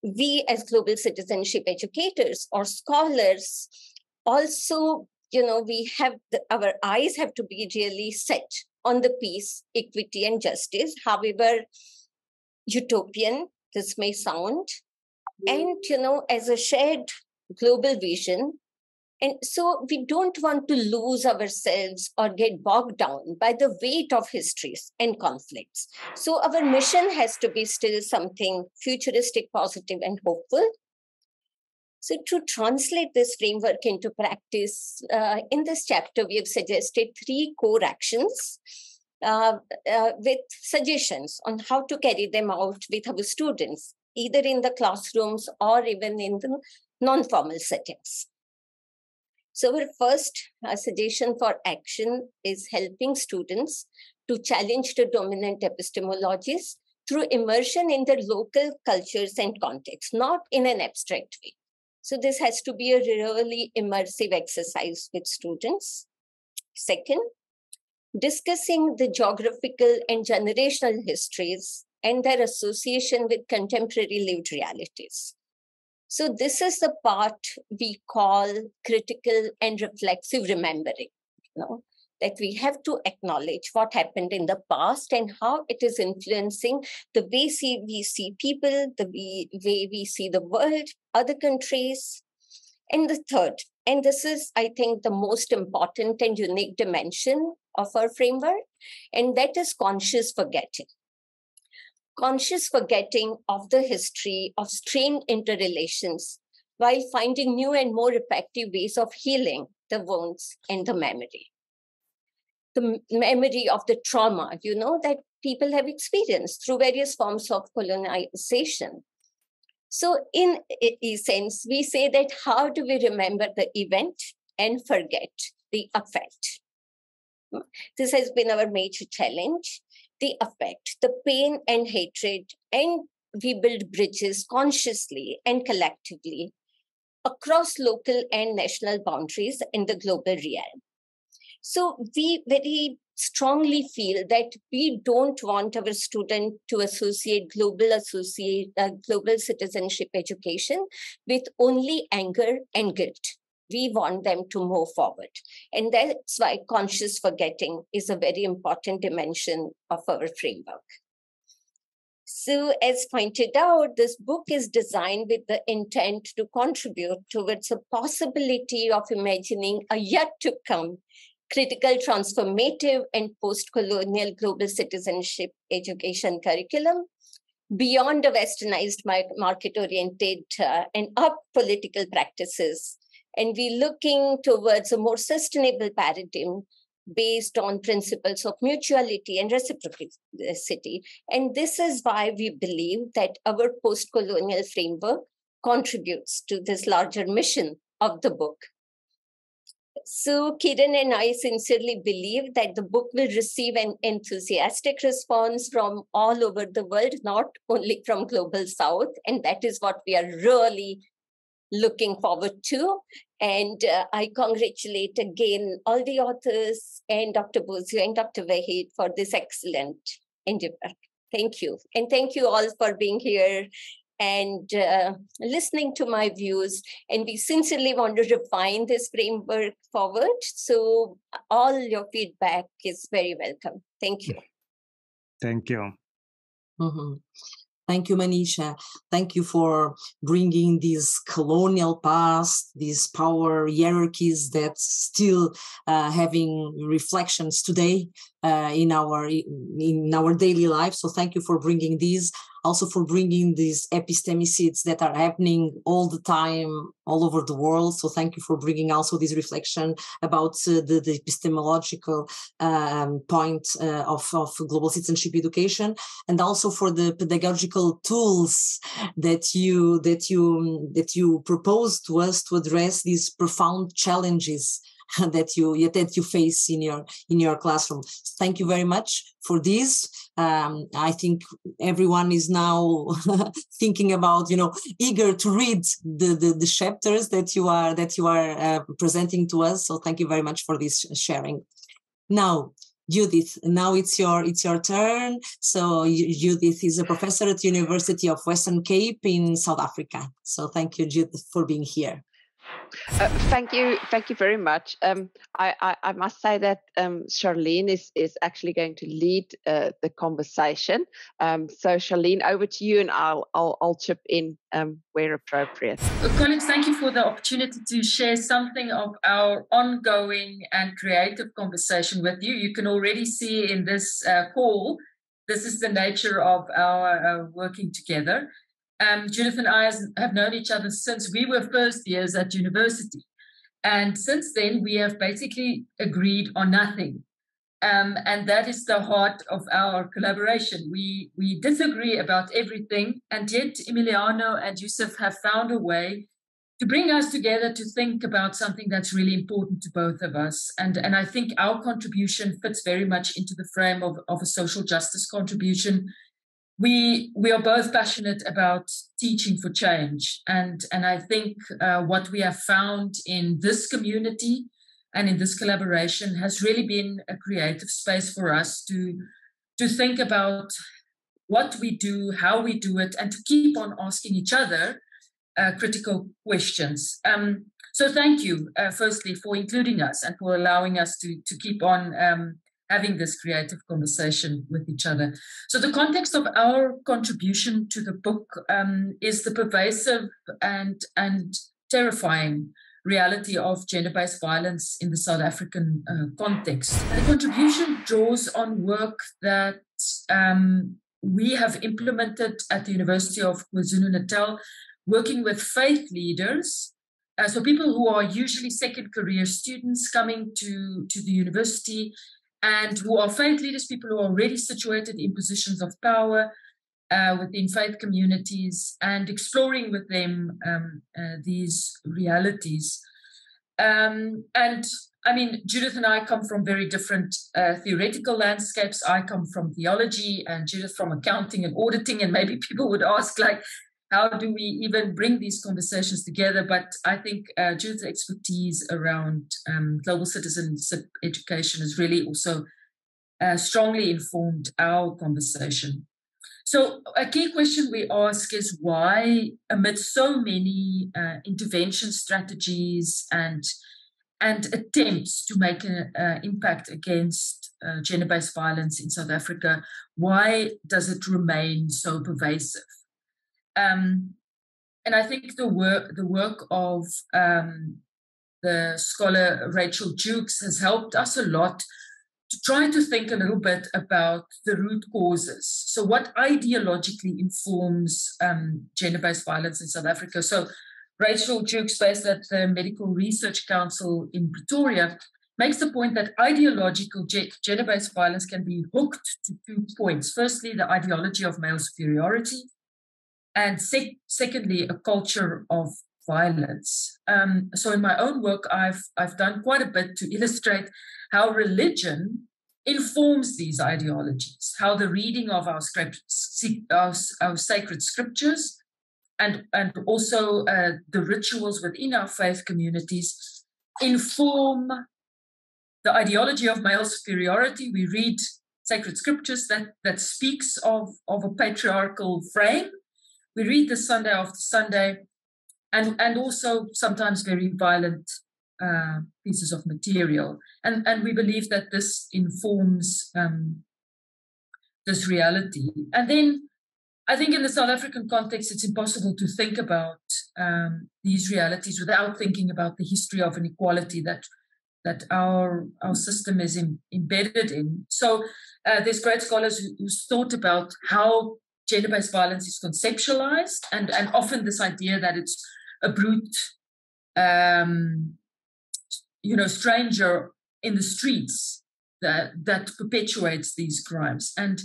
we as global citizenship educators or scholars also you know we have the, our eyes have to be really set on the peace equity and justice however utopian this may sound. Mm-hmm. And you know as a shared global vision and so we don't want to lose ourselves or get bogged down by the weight of histories and conflicts so our mission has to be still something futuristic positive and hopeful so to translate this framework into practice uh, in this chapter we have suggested three core actions uh, uh, with suggestions on how to carry them out with our students either in the classrooms or even in the non-formal settings. So our first uh, suggestion for action is helping students to challenge the dominant epistemologies through immersion in their local cultures and contexts, not in an abstract way. So this has to be a really immersive exercise with students. Second, discussing the geographical and generational histories and their association with contemporary lived realities. So, this is the part we call critical and reflexive remembering. You know, that we have to acknowledge what happened in the past and how it is influencing the way see, we see people, the way, way we see the world, other countries. And the third, and this is, I think, the most important and unique dimension of our framework, and that is conscious forgetting conscious forgetting of the history of strained interrelations while finding new and more effective ways of healing the wounds and the memory. The memory of the trauma, you know, that people have experienced through various forms of colonization. So, in essence, we say that how do we remember the event and forget the effect? Hmm? This has been our major challenge the affect, the pain and hatred, and we build bridges consciously and collectively across local and national boundaries in the global realm. So we very strongly feel that we don't want our student to associate global associate uh, global citizenship education with only anger and guilt we want them to move forward and that's why conscious forgetting is a very important dimension of our framework so, as pointed out, this book is designed with the intent to contribute towards a possibility of imagining a yet to come critical, transformative, and post colonial global citizenship education curriculum beyond the westernized market oriented uh, and up political practices. And we're looking towards a more sustainable paradigm based on principles of mutuality and reciprocity. And this is why we believe that our post colonial framework contributes to this larger mission of the book. So, Kiran and I sincerely believe that the book will receive an enthusiastic response from all over the world, not only from Global South. And that is what we are really looking forward to. And uh, I congratulate again all the authors and Dr. Bosio and Dr. Waghid for this excellent endeavor. Thank you. And thank you all for being here and uh, listening to my views. And we sincerely want to refine this framework forward. So, all your feedback is very welcome. Thank you. Thank you. Mm-hmm. Thank you, Manisha. Thank you for bringing this colonial past, these power hierarchies that still uh, having reflections today uh, in our in our daily life. So thank you for bringing these also for bringing these epistemicides that are happening all the time all over the world. So thank you for bringing also this reflection about uh, the, the, epistemological um, point uh, of, of global citizenship education, and also for the pedagogical tools that you that you that you propose to us to address these profound challenges that you that you face in your in your classroom. Thank you very much for this. Um, I think everyone is now thinking about you know eager to read the, the, the chapters that you are that you are uh, presenting to us. So thank you very much for this sharing. Now. Judith, now it's your it's your turn. So Judith is a professor at University of Western Cape in South Africa. So thank you, Judith, for being here. Uh, thank you, thank you very much. Um, I, I, I, must say that um, Charlene is is actually going to lead uh, the conversation. Um, so, Charlene, over to you, and I'll I'll, I'll chip in um, where appropriate. Well, colleagues, thank you for the opportunity to share something of our ongoing and creative conversation with you. You can already see in this uh, call, this is the nature of our uh, working together. Um, Judith and I have known each other since we were first years at university. And since then, we have basically agreed on nothing. Um, and that is the heart of our collaboration. We, we disagree about everything, and yet Emiliano and Yusef have found a way to bring us together to think about something that's really important to both of us. And, and I think our contribution fits very much into the frame of, of a social justice contribution we we are both passionate about teaching for change. And and i think uh, what we have found in this community and in this collaboration has really been a creative space for us to to think about what we do how we do it and to keep on asking each other uh, critical questions. Um, so thank you uh, firstly for including us and for allowing us to to keep on um, having this creative conversation with each other. So, the context of our contribution to the book um, is the pervasive and, and terrifying reality of gender based violence in the South African uh, context. The contribution draws on work that um, we have implemented at the University of KwaZulu Natal, working with faith leaders. Uh, so, people who are usually second career students coming to, to the university and who are faith leaders, people who are already situated in positions of power uh, within faith communities, and exploring with them um, uh, these realities. Um, and I mean, Judith and I come from very different uh, theoretical landscapes. I come from theology, and Judith from accounting and auditing. And maybe people would ask, like, how do we even bring these conversations together? But I think uh, Judith's expertise around um, global citizenship education has really also uh, strongly informed our conversation. So, a key question we ask is why, amid so many uh, intervention strategies and and attempts to make an impact against uh, gender-based violence in South Africa, why does it remain so pervasive? Um, and I think the work the work of um, the scholar Rachel Jewkes has helped us a lot to try to think a little bit about the root causes. So, what ideologically informs um, gender based violence in South Africa? So, Rachel Jewkes, based at the Medical Research Council in Pretoria, makes the point that ideological gender based violence can be hooked to two points. Firstly, the ideology of male superiority, and sec- secondly, a culture of violence. Um, so, in my own work, I've I've done quite a bit to illustrate how religion informs these ideologies, how the reading of our, scripts, our, our sacred scriptures and, and also uh, the rituals within our faith communities inform the ideology of male superiority. We read sacred scriptures that, that speaks of, of a patriarchal frame. We read the Sunday after Sunday, and, and also sometimes very violent uh, pieces of material. And, and we believe that this informs um, this reality. And then I think in the South African context, it's impossible to think about um, these realities without thinking about the history of inequality that that our our system is in, embedded in. So uh, there's great scholars who, who's thought about how gender-based violence is conceptualized, and and often this idea that it's a brute, um, you know, stranger in the streets that that perpetuates these crimes. And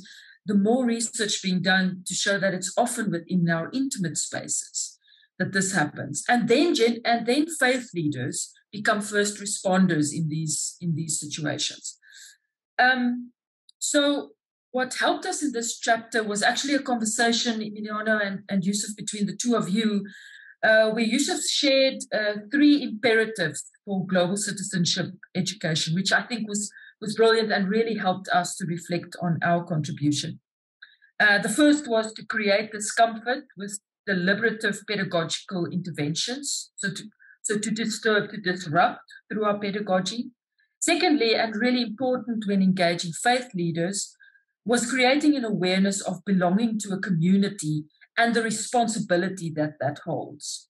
the more research being done to show that it's often within our intimate spaces that this happens. And then gen- and then faith leaders become first responders in these in these situations. Um, so what helped us in this chapter was actually a conversation Emiliano and, and Yusef between the two of you uh, where Yusef shared uh, three imperatives for global citizenship education which I think was was brilliant and really helped us to reflect on our contribution. Uh, the first was to create discomfort with deliberative pedagogical interventions, so to, so to disturb, to disrupt through our pedagogy. Secondly, and really important when engaging faith leaders, was creating an awareness of belonging to a community and the responsibility that that holds.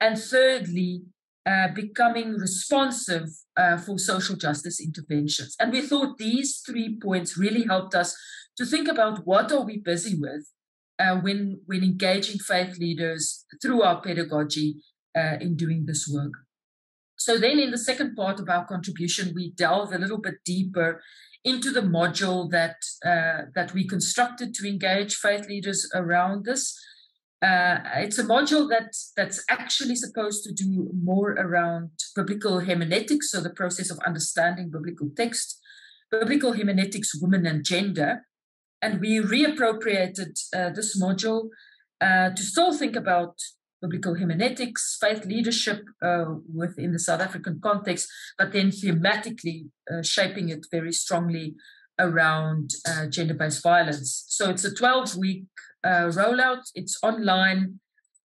And thirdly, uh, becoming responsive uh, for social justice interventions. And we thought these three points really helped us to think about what are we busy with uh, when, when engaging faith leaders through our pedagogy uh, in doing this work. So then in the second part of our contribution, we delve a little bit deeper into the module that uh, that we constructed to engage faith leaders around this. Uh, it's a module that that's actually supposed to do more around biblical hermeneutics, so the process of understanding biblical text, biblical hermeneutics, women and gender, and we reappropriated uh, this module uh, to still think about biblical hermeneutics, faith leadership uh, within the South African context, but then thematically uh, shaping it very strongly around uh, gender-based violence. So it's a 12-week uh, rollout. It's online,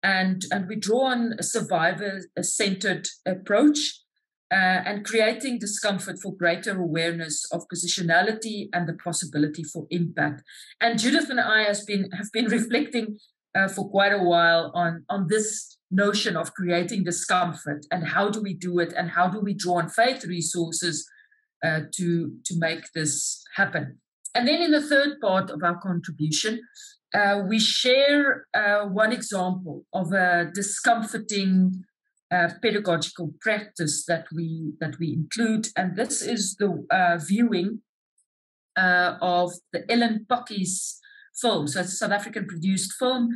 and and we draw on a survivor-centered approach. Uh, and creating discomfort for greater awareness of positionality and the possibility for impact. And Judith and I has been have been reflecting uh, for quite a while on on this notion of creating discomfort and how do we do it and how do we draw on faith resources uh, to to make this happen. And then in the third part of our contribution, uh, we share uh, one example of a discomforting uh, pedagogical practice that we that we include, and this is the uh, viewing of the Ellen Pakkies film. So it's a South African produced film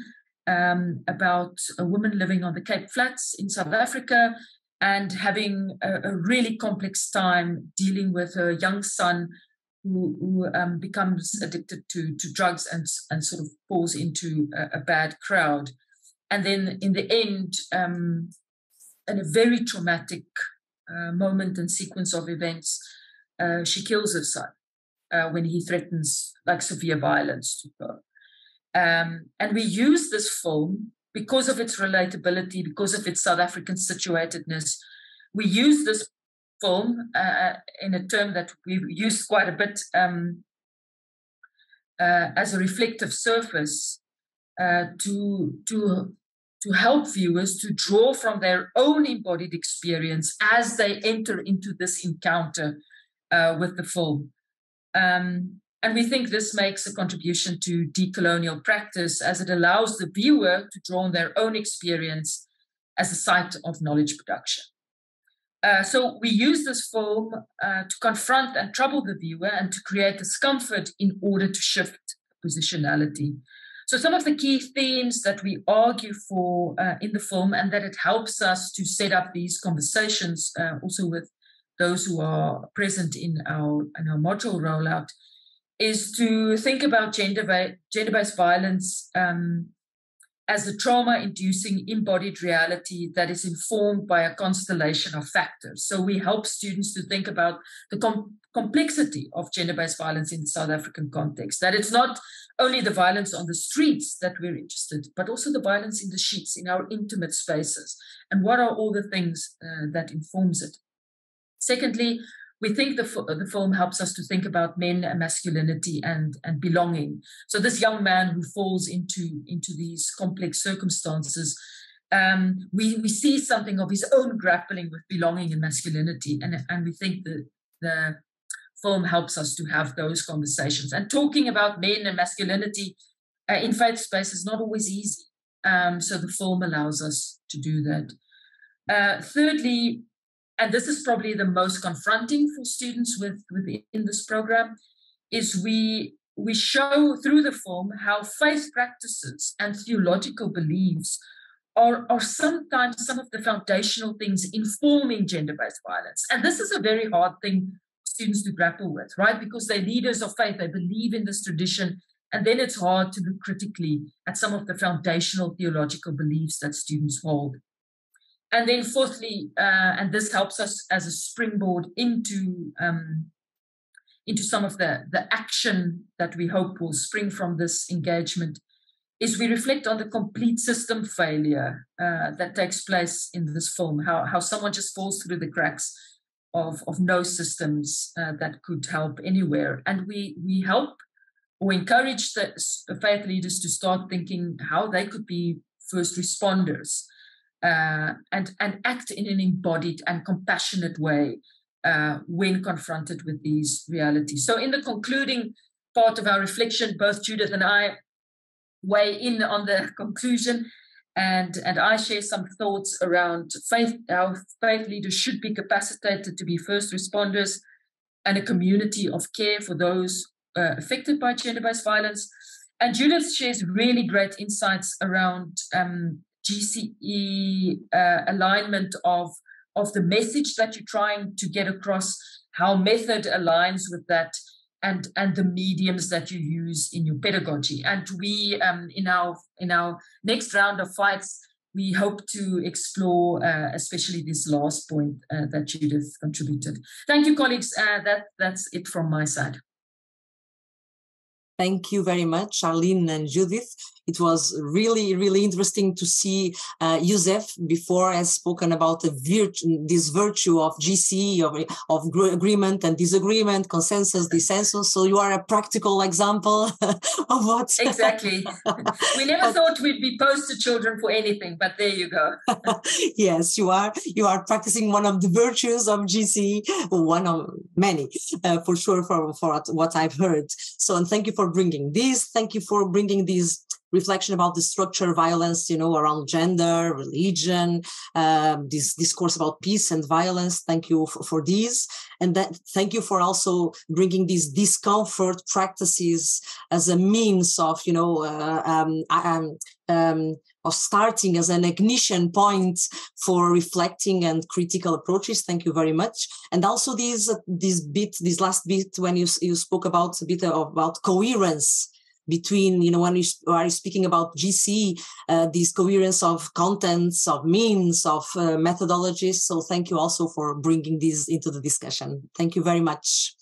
um, about a woman living on the Cape Flats in South Africa. and having a, a really complex time dealing with her young son who, who um, becomes addicted to, to drugs and, and sort of falls into a, a bad crowd. And then in the end, um, in a very traumatic uh, moment and sequence of events, uh, she kills her son uh, when he threatens like severe violence to her. Um, and we use this film because of its relatability, because of its South African situatedness. We use this film uh, in a term that we've used quite a bit um, uh, as a reflective surface uh, to to to help viewers to draw from their own embodied experience as they enter into this encounter uh, with the film. Um, and we think this makes a contribution to decolonial practice as it allows the viewer to draw on their own experience as a site of knowledge production. Uh, so we use this film uh, to confront and trouble the viewer and to create discomfort in order to shift positionality. So some of the key themes that we argue for uh, in the film and that it helps us to set up these conversations uh, also with those who are present in our, in our module rollout is to think about gender gender-based violence um, as a trauma-inducing embodied reality that is informed by a constellation of factors. So we help students to think about the com- complexity of gender-based violence in the South African context. That it's not only the violence on the streets that we're interested, but also the violence in the sheets, in our intimate spaces, and what are all the things uh, that informs it. Secondly, we think the, the film helps us to think about men and masculinity and, and belonging. So this young man who falls into, into these complex circumstances, um, we, we see something of his own grappling with belonging and masculinity. And, and we think that the film helps us to have those conversations. And talking about men and masculinity uh, in faith space is not always easy. Um, so the film allows us to do that. Uh, thirdly, and this is probably the most confronting for students with within this program, is we we show through the film how faith practices and theological beliefs are, are sometimes some of the foundational things informing gender-based violence. And this is a very hard thing students to grapple with, right? Because they're leaders of faith, they believe in this tradition, and then it's hard to look critically at some of the foundational theological beliefs that students hold. And then, fourthly, uh, and this helps us as a springboard into um, into some of the the action that we hope will spring from this engagement, is we reflect on the complete system failure uh, that takes place in this film. How how someone just falls through the cracks of of no systems uh, that could help anywhere, and we we help or encourage the faith leaders to start thinking how they could be first responders uh, and, and act in an embodied and compassionate way uh, when confronted with these realities. So, in the concluding part of our reflection, both Judith and I weigh in on the conclusion. And, and I share some thoughts around faith, how faith leaders should be capacitated to be first responders and a community of care for those uh, affected by gender based violence. And Judith shares really great insights around um, GCE uh, alignment of of the message that you're trying to get across, how method aligns with that, and and the mediums that you use in your pedagogy. And we um, in our in our next round of fights, we hope to explore uh, especially this last point uh, that Judith contributed. Thank you, colleagues. Uh, that that's it from my side. Thank you very much, Charlene and Judith. It was really, really interesting to see uh, Yusef before has spoken about virtue, this virtue of GC, of, of agreement and disagreement, consensus, dissensus. So you are a practical example of what. Exactly. we never thought we'd be poster children for anything, but there you go. yes, you are. You are practicing one of the virtues of GC, one of many, uh, for sure, for, for what I've heard. So, and thank you for bringing this. Thank you for bringing these reflection about the structure of violence, you know, around gender, religion, um, this discourse about peace and violence. Thank you for, for these. And that, thank you for also bringing these discomfort practices as a means of, you know, uh, um, um, um, of starting as an ignition point for reflecting and critical approaches. Thank you very much. And also this this bit, this last bit when you you spoke about a bit about coherence between you know when you are speaking about GC, uh, this coherence of contents, of means, of uh, methodologies. So thank you also for bringing this into the discussion. Thank you very much.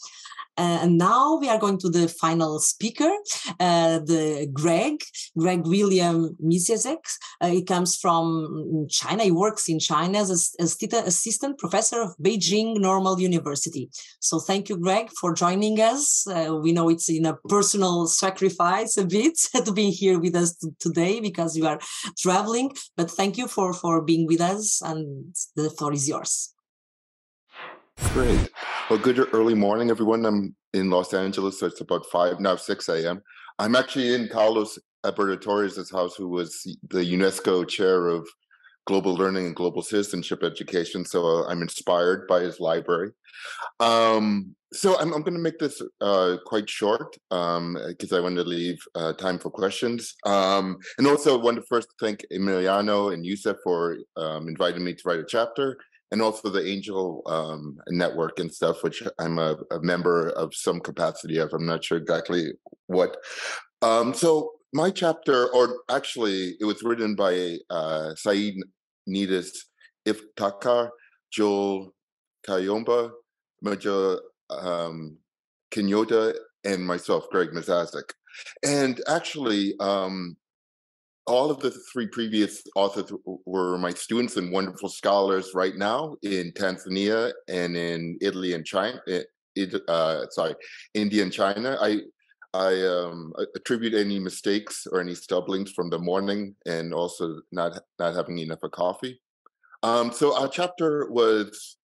Uh, and now we are going to the final speaker, uh, the Greg, Greg William Misiaszek. Uh, he comes from China. He works in China as a, as assistant professor of Beijing Normal University. So thank you, Greg, for joining us. Uh, we know it's in a personal sacrifice a bit to be here with us today because you are traveling, but thank you for, for being with us and the floor is yours. Great. Well, good early morning, everyone. I'm in Los Angeles, so it's about five now, six a.m. I'm actually in Carlos Alberto Torres' house, who was the UNESCO chair of global learning and global citizenship education. So uh, I'm inspired by his library. Um, so I'm, I'm going to make this uh, quite short because um, I want to leave uh, time for questions. Um, and also I want to first thank Emiliano and Yusef for um, inviting me to write a chapter and also the Angel um, Network and stuff, which I'm a, a, member of some capacity of. I'm not sure exactly what. Um, so my chapter, or actually, it was written by uh, Saeed Nidis Iftikhar, Joel Kayomba, Maja um, and myself, Greg Misiaszek. And actually, um, all of the three previous authors were my students and wonderful scholars right now in Tanzania and in Italy and China. It, uh, sorry, India and China. I I um, attribute any mistakes or any stubblings from the morning and also not not having enough of coffee. Um, so our chapter was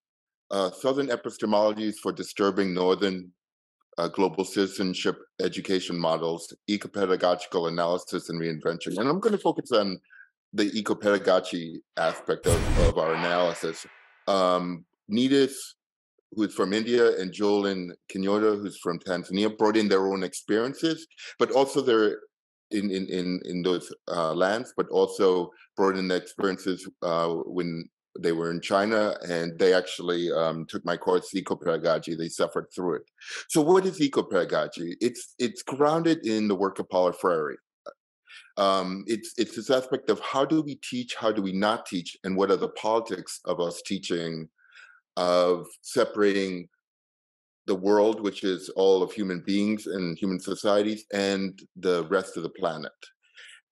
uh, Southern epistemologies for disturbing Northern uh, global citizenship education models, eco-pedagogical analysis and reinvention. And I'm going to focus on the eco-pedagogy aspect of, of our analysis. Um, Nidis, who's from India, and Joel and Kinyota, who's from Tanzania, brought in their own experiences, but also their in in in in those uh, lands, but also brought in the experiences uh, when they were in China and they actually um, took my course, eco-pedagogy. They suffered through it. So what is eco-pedagogy? It's it's grounded in the work of Paulo Freire. Um, it's it's this aspect of how do we teach, how do we not teach, and what are the politics of us teaching, of separating the world, which is all of human beings and human societies, and the rest of the planet.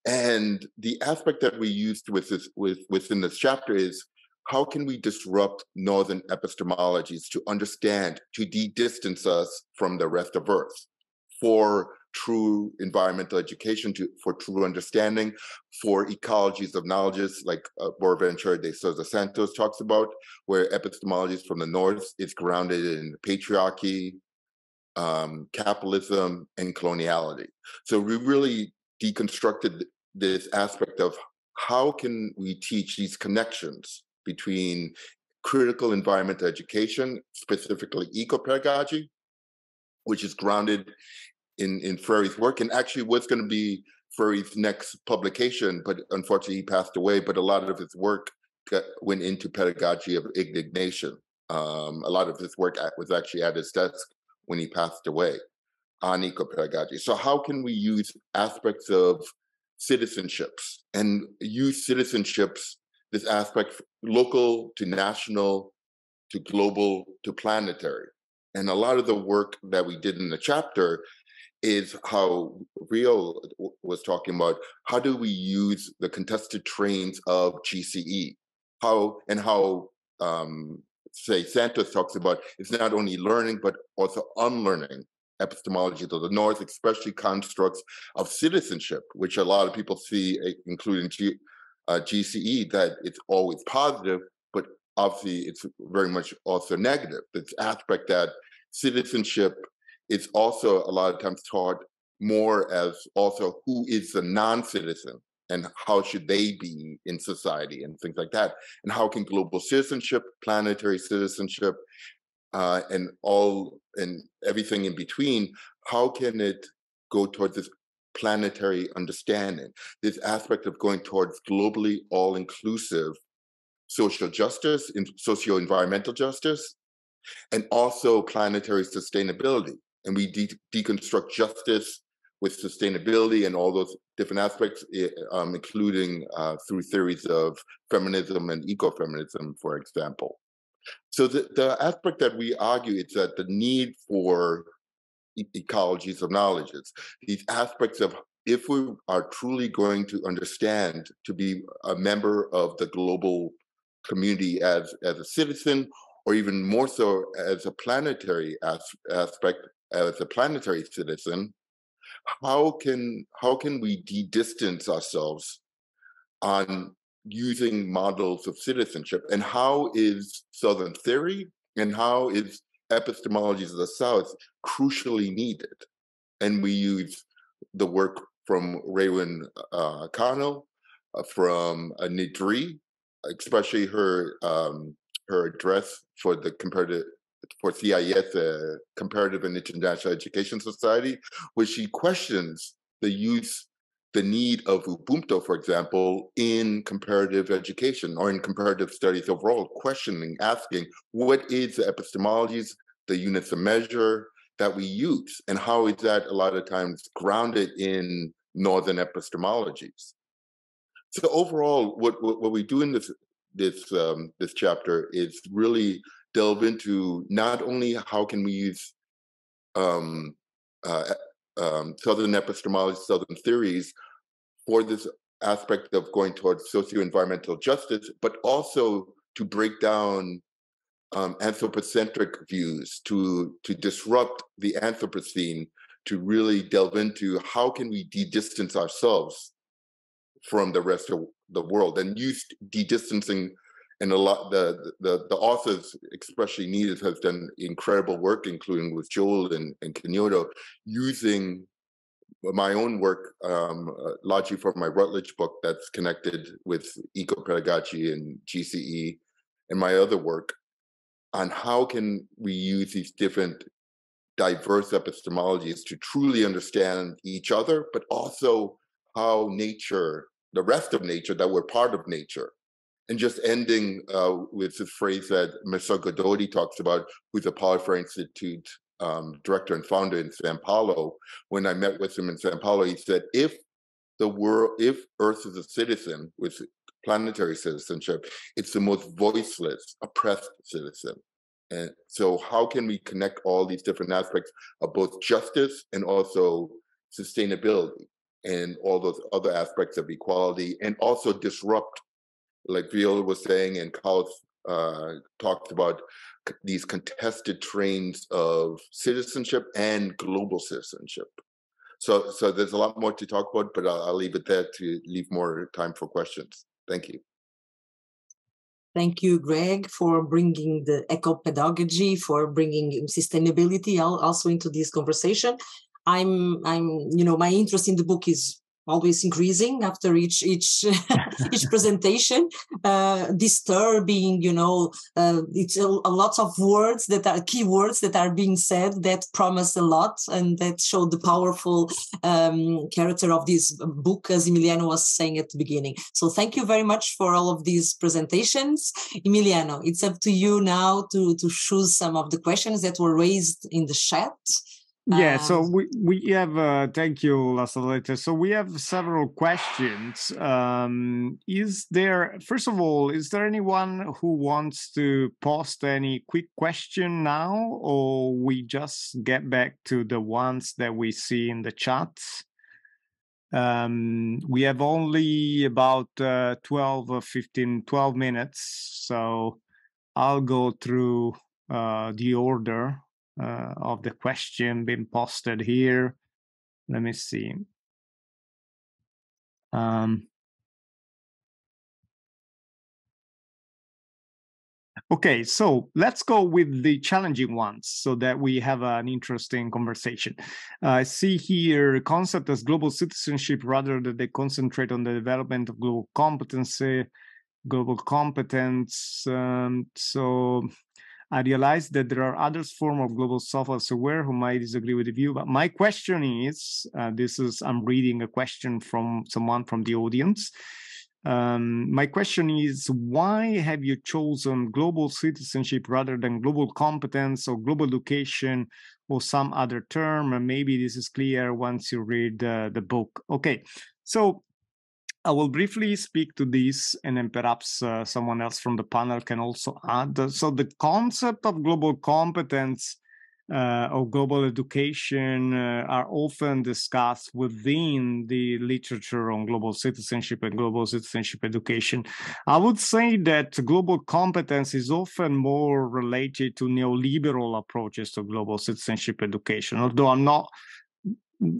And the aspect that we used with this with within this chapter is how can we disrupt northern epistemologies to understand, to de-distance us from the rest of Earth for true environmental education, to, for true understanding, for ecologies of knowledges, like uh, Boaventura de Sousa Santos talks about, where epistemologies from the North is grounded in patriarchy, um, capitalism, and coloniality. So we really deconstructed this aspect of how can we teach these connections between critical environmental education, specifically eco-pedagogy, which is grounded in, in Freire's work and actually was going to be Freire's next publication, but unfortunately he passed away. But a lot of his work got, went into pedagogy of indignation. Um, a lot of his work was actually at his desk when he passed away on eco-pedagogy. So how can we use aspects of citizenships and use citizenships this aspect local to national to global to planetary. And a lot of the work that we did in the chapter is how Rio was talking about how do we use the contested trains of GCE? How and how um, say Santos talks about it's not only learning but also unlearning epistemology of the north, especially constructs of citizenship, which a lot of people see, eh, including G- uh, GCE that it's always positive, but obviously it's very much also negative. This aspect that citizenship is also a lot of times taught more as also who is the non-citizen and how should they be in society and things like that and how can global citizenship planetary citizenship uh, and all and everything in between how can it go towards this planetary understanding this aspect of going towards globally all inclusive social justice and socio-environmental justice and also planetary sustainability and we de- deconstruct justice with sustainability and all those different aspects, eh, um, including uh, through theories of feminism and ecofeminism, for example. So the, the aspect that we argue is that the need for ecologies of knowledges, these aspects of if we are truly going to understand to be a member of the global community as as a citizen or even more so as a planetary as- aspect as a planetary citizen how can how can we de-distance ourselves on using models of citizenship? And how is southern theory and how is epistemologies of the south crucially needed and we use the work from Raewyn uh, Connell, uh, from uh, N'Dri, especially her um, her address for the comparative for CIS, uh, Comparative and International Education Society, where she questions the use, the need of Ubuntu, for example, in comparative education or in comparative studies overall, questioning, asking what is the epistemologies, the units of measure that we use, and how is that a lot of times grounded in northern epistemologies. So overall, what, what, what we do in this this um, this chapter is really delve into not only how can we use um, uh, um, Southern epistemology, Southern theories for this aspect of going towards socio-environmental justice, but also to break down um, anthropocentric views, to to disrupt the Anthropocene, to really delve into how can we de-distance ourselves from the rest of the world. And use de-distancing and a lot the the the authors especially needed has done incredible work including with joel and, and Kenyoto, using my own work um, uh, largely from my Routledge book that's connected with eco-pedagogy and gce and my other work on how can we use these different diverse epistemologies to truly understand each other but also how nature the rest of nature that we're part of nature and just ending uh, with the phrase that Mr. Gadotti talks about, who's a Paulo Freire Institute um, director and founder in Sao Paulo. When I met with him in Sao Paulo, he said, if the world, if Earth is a citizen with planetary citizenship, it's the most voiceless, oppressed citizen. And so, how can we connect all these different aspects of both justice and also sustainability and all those other aspects of equality and also disrupt like Viola was saying, and Carlos uh, talked about these contested trains of citizenship and global citizenship. So, so there's a lot more to talk about, but I'll, I'll leave it there to leave more time for questions. Thank you. Thank you, Greg, for bringing the eco pedagogy, for bringing sustainability also into this conversation. I'm, I'm, you know, my interest in the book is always increasing after each each each presentation uh, disturbing you know uh, it's a, a lot of words that are key words that are being said that promise a lot and that show the powerful um, character of this book as emiliano was saying at the beginning. So thank you very much for all of these presentations. Emiliano it's up to you now to to choose some of the questions that were raised in the chat yeah, so um, we we have uh, thank you, La Salete. So we have several questions. Um, is there first of all, is there anyone who wants to post any quick question now, or we just get back to the ones that we see in the chat? Um, we have only about uh, 12 or 15, 12 minutes, so I'll go through uh, the order uh, of the question being posted here. Let me see. Um, Okay, so let's go with the challenging ones so that we have an interesting conversation. Uh, I see here concept as global citizenship rather than they concentrate on the development of global competency, global competence. Um, so I realize that there are others form of global self-aware who might disagree with the view, but my question is, uh, this is, I'm reading a question from someone from the audience. Um, my question is why have you chosen global citizenship rather than global competence or global education or some other term? And maybe this is clear once you read uh, the book. Okay, so I will briefly speak to this, and then perhaps uh, someone else from the panel can also add. So, the concept of global competence uh, or global education uh, are often discussed within the literature on global citizenship and global citizenship education. I would say that global competence is often more related to neoliberal approaches to global citizenship education, although I'm not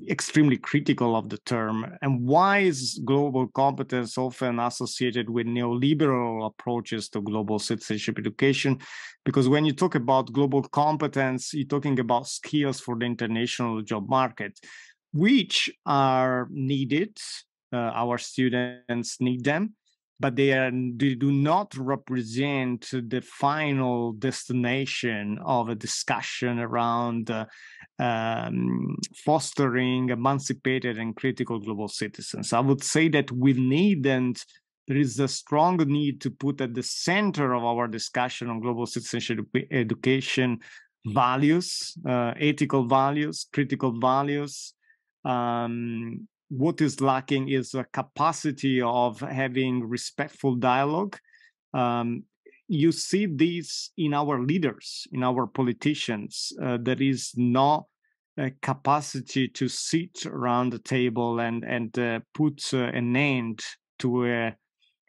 extremely critical of the term. And why is global competence often associated with neoliberal approaches to global citizenship education? Because when you talk about global competence, you're talking about skills for the international job market, which are needed. Uh, our students need them but they are they do not represent the final destination of a discussion around uh, um, fostering emancipated and critical global citizens. I would say that we need and there is a strong need to put at the center of our discussion on global citizenship education values, uh, ethical values, critical values, um, what is lacking is a capacity of having respectful dialogue. Um, you see this in our leaders, in our politicians. Uh, there is no capacity to sit around the table and and uh, put uh, an end to a,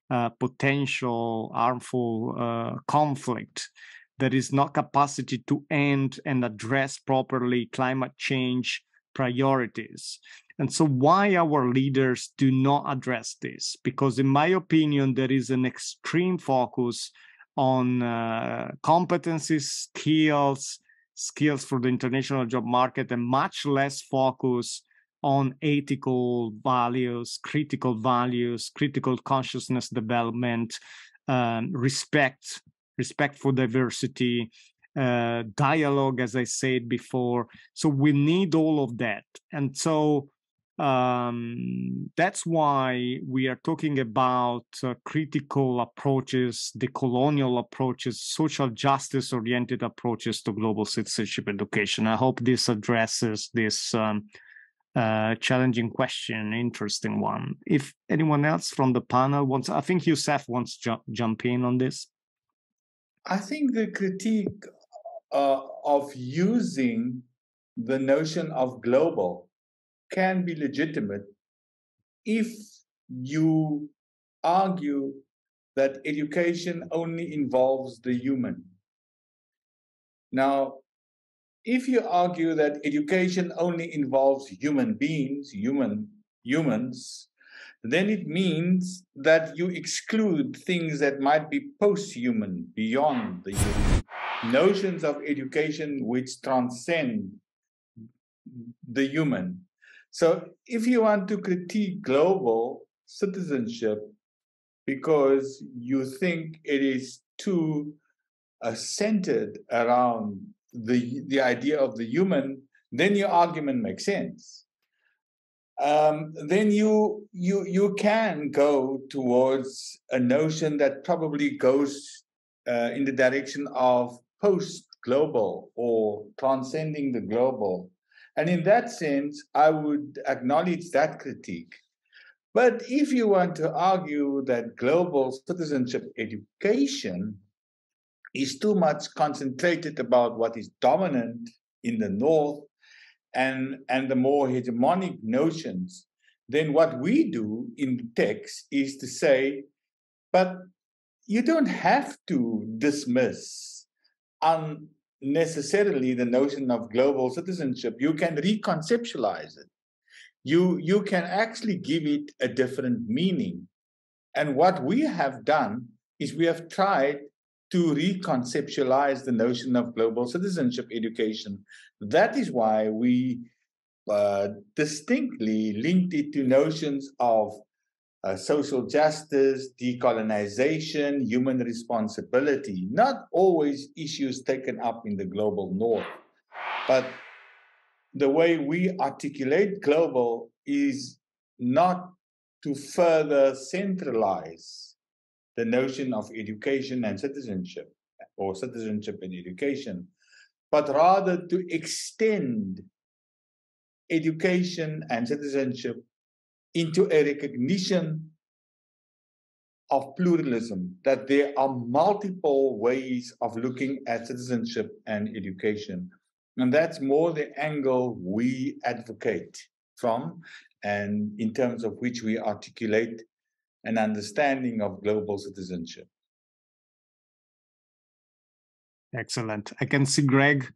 a potential harmful uh, conflict. There is no capacity to end and address properly climate change priorities. And so, why our leaders do not address this? Because, in my opinion, there is an extreme focus on uh, competencies, skills, skills for the international job market, and much less focus on ethical values, critical values, critical consciousness development, um, respect, respect for diversity, uh, dialogue, as I said before. So we need all of that. And so um, that's why we are talking about uh, critical approaches, the colonial approaches, social justice oriented approaches to global citizenship education. I hope this addresses this um, uh, challenging question, interesting one. If anyone else from the panel wants, I think Yusef wants to ju- jump in on this. I think the critique uh, of using the notion of global can be legitimate if you argue that education only involves the human. Now, if you argue that education only involves human beings, human humans, then it means that you exclude things that might be post-human, beyond the human. Notions of education which transcend the human so if you want to critique global citizenship because you think it is too uh, centered around the the idea of the human, then your argument makes sense. Um, then you you you can go towards a notion that probably goes uh, in the direction of post global or transcending the global and in that sense, I would acknowledge that critique. But if you want to argue that global citizenship education is too much concentrated about what is dominant in the North and, and the more hegemonic notions, then what we do in the text is to say, but you don't have to dismiss un, necessarily the notion of global citizenship. You can reconceptualize it. You, you can actually give it a different meaning. And what we have done is we have tried to reconceptualize the notion of global citizenship education. That is why we uh, distinctly linked it to notions of uh, social justice, decolonization, human responsibility, not always issues taken up in the global north, but the way we articulate global is not to further centralize the notion of education and citizenship or citizenship and education, but rather to extend education and citizenship into a recognition of pluralism, that there are multiple ways of looking at citizenship and education. And that's more the angle we advocate from, and in terms of which we articulate an understanding of global citizenship. Excellent. I can see Greg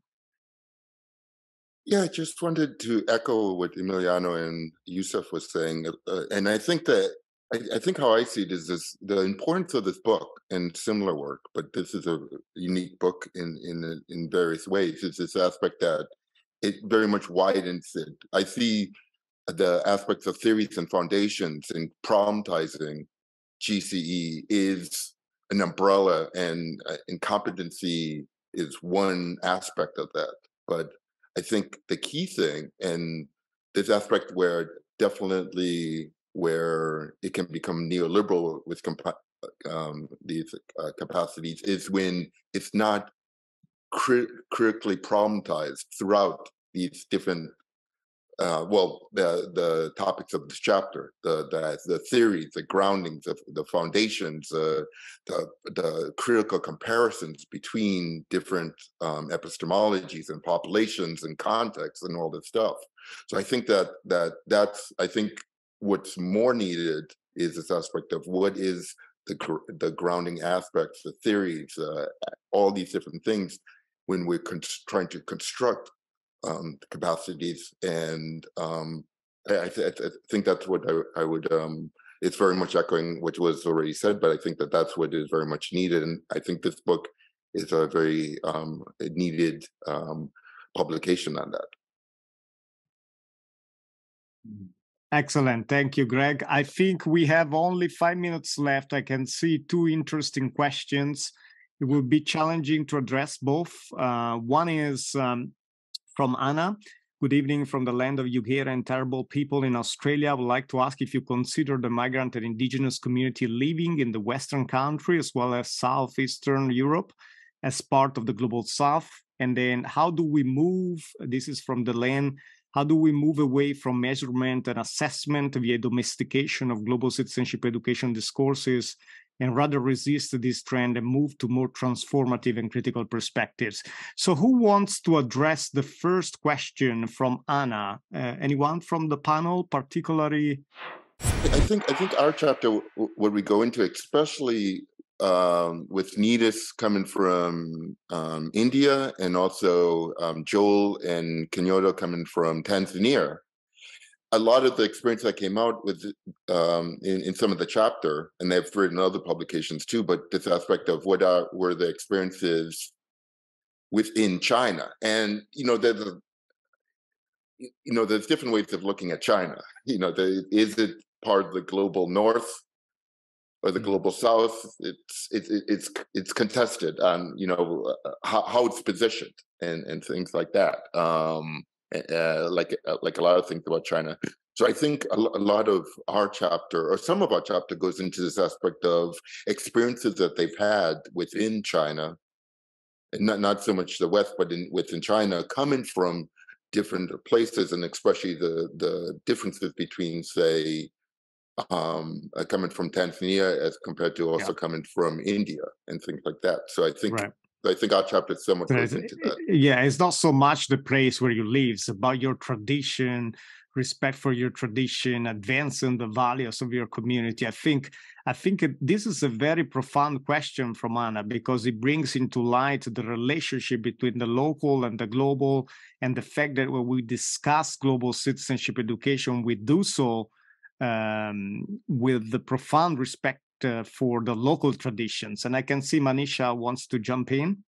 yeah, I just wanted to echo what Emiliano and Yusef was saying, uh, and I think that I, I, think how I see it is this: the importance of this book and similar work, but this is a unique book in in in various ways. Is this aspect that it very much widens it. I see the aspects of theories and foundations and problematizing GCE is an umbrella, and uh, incompetency is one aspect of that, but I think the key thing, and this aspect where definitely where it can become neoliberal with compa- um, these uh, capacities is when it's not crit- critically problematized throughout these different uh, well, the the topics of this chapter, the the, the theories, the groundings, the, the foundations, uh, the the critical comparisons between different um, epistemologies and populations and contexts and all this stuff. So I think that that that's I think what's more needed is this aspect of what is the the grounding aspects, the theories, uh, all these different things when we're trying to construct um, capacities, and um, I, th- I, think that's what I, I would. Um, it's very much echoing what was already said, but I think that that's what is very much needed, and I think this book is a very um, needed um, publication on that. Mm-hmm. Excellent. Thank you, Greg. I think we have only five minutes left. I can see two interesting questions. It will be challenging to address both. Uh, one is um, from Anna. Good evening from the land of Yugera and Turrbal people in Australia. I would like to ask if you consider the migrant and indigenous community living in the Western country as well as Southeastern Europe as part of the global South. And then how do we move? This is from the land. How do we move away from measurement and assessment via domestication of global citizenship education discourses and rather resist this trend and move to more transformative and critical perspectives. So, who wants to address the first question from Anna? Uh, anyone from the panel, particularly? I think I think our chapter, where we go into, especially um, with Nidis coming from um, India and also um, Joel and Kenyoto coming from Tanzania, a lot of the experience that came out with um, in, in some of the chapter, and they've written other publications too, but this aspect of what are were the experiences within China, and you know, there's a, you know, there's different ways of looking at China. You know, the, is it part of the global north or the mm. global south? It's it's it's it's contested on you know uh, how, how it's positioned and and things like that. Um, uh, like like a lot of things about China. So I think a, a, lot of our chapter, or some of our chapter, goes into this aspect of experiences that they've had within China, and not not so much the West, but in within China, coming from different places, and especially the the differences between, say, um, uh, coming from Tanzania as compared to also yeah. coming from India and things like that. So I think right. I think our chapter somewhat goes into that. Yeah, it's not so much the place where you live; it's about your tradition, respect for your tradition, advancing the values of your community. I think I think this is a very profound question from Anna because it brings into light the relationship between the local and the global, and the fact that when we discuss global citizenship education, we do so um, with the profound respect uh, for the local traditions. And I can see Manisha wants to jump in.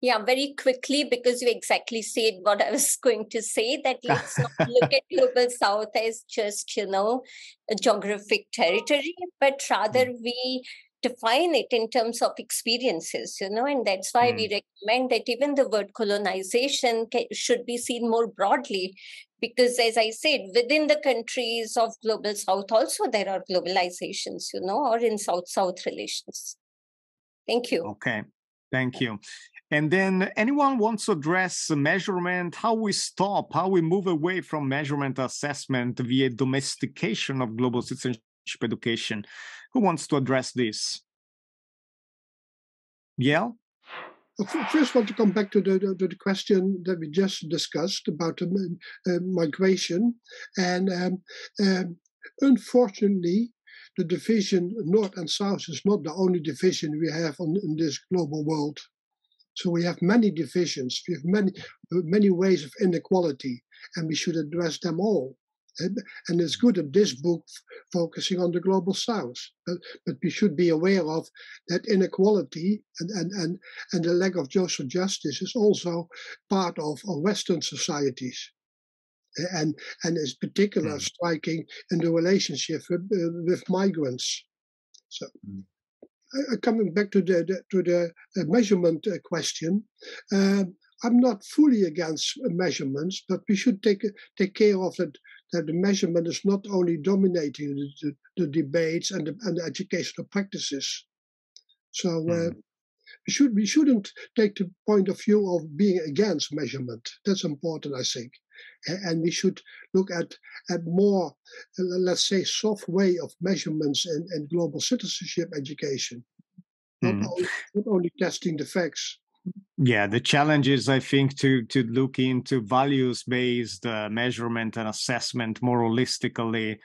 Yeah, very quickly, because you exactly said what I was going to say that let's not look at Global South as just, you know, a geographic territory, but rather mm. we define it in terms of experiences, you know, and that's why mm. we recommend that even the word colonization should be seen more broadly. Because, as I said, within the countries of Global South, also there are globalizations, you know, or in South South relations. Thank you. Okay. Thank you. And then anyone wants to address measurement, how we stop, how we move away from measurement assessment via domestication of global citizenship education. Who wants to address this? Yeah. First, want to come back to the, the, the, question that we just discussed about uh, uh, migration. And um, um, unfortunately, the division north and south is not the only division we have on, in this global world. So we have many divisions, we have many many ways of inequality, and we should address them all. And it's good that this book focusing on the global south, but, but we should be aware of that inequality and, and, and, and the lack of social justice is also part of, of Western societies. And, and is particular mm. striking in the relationship with, uh, with migrants. So. Mm. Uh, coming back to the, the to the uh, measurement uh, question, um, I'm not fully against measurements, but we should take take care of that that the measurement is not only dominating the, the, the debates and the, and the educational practices. So uh, mm. we should we shouldn't take the point of view of being against measurement. That's important, I think and we should look at at more, let's say, soft way of measurements and, and global citizenship education, not, mm. only, not only testing the facts. Yeah, the challenge is, I think, to to look into values based uh, measurement and assessment more holistically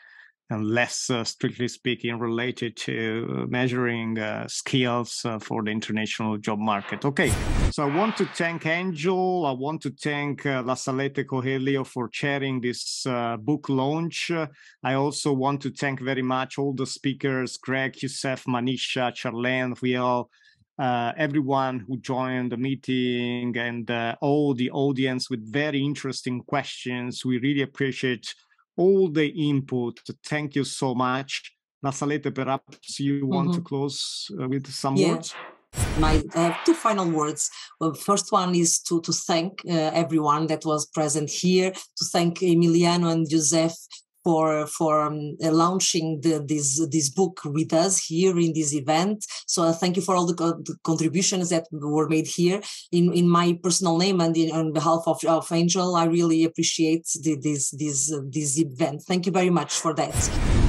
and less, uh, strictly speaking, related to measuring uh, skills uh, for the international job market. Okay, so I want to thank Angel. I want to thank uh, La Salete Coelho for chairing this uh, book launch. I also want to thank very much all the speakers, Greg, Yusef, Manisha, Charlene, Wiel, uh, everyone who joined the meeting and uh, all the audience with very interesting questions. We really appreciate all the input. Thank you so much. La Salete, perhaps you want mm-hmm. to close uh, with some yeah. words? My uh, two final words. Well, first one is to to thank uh, everyone that was present here, to thank Emiliano and Joseph for for um, uh, launching the, this this book with us here in this event. So uh, thank you for all the, co- the, contributions that were made here. In in my personal name and in, on behalf of, of Angel, I really appreciate the, this this uh, this event. Thank you very much for that.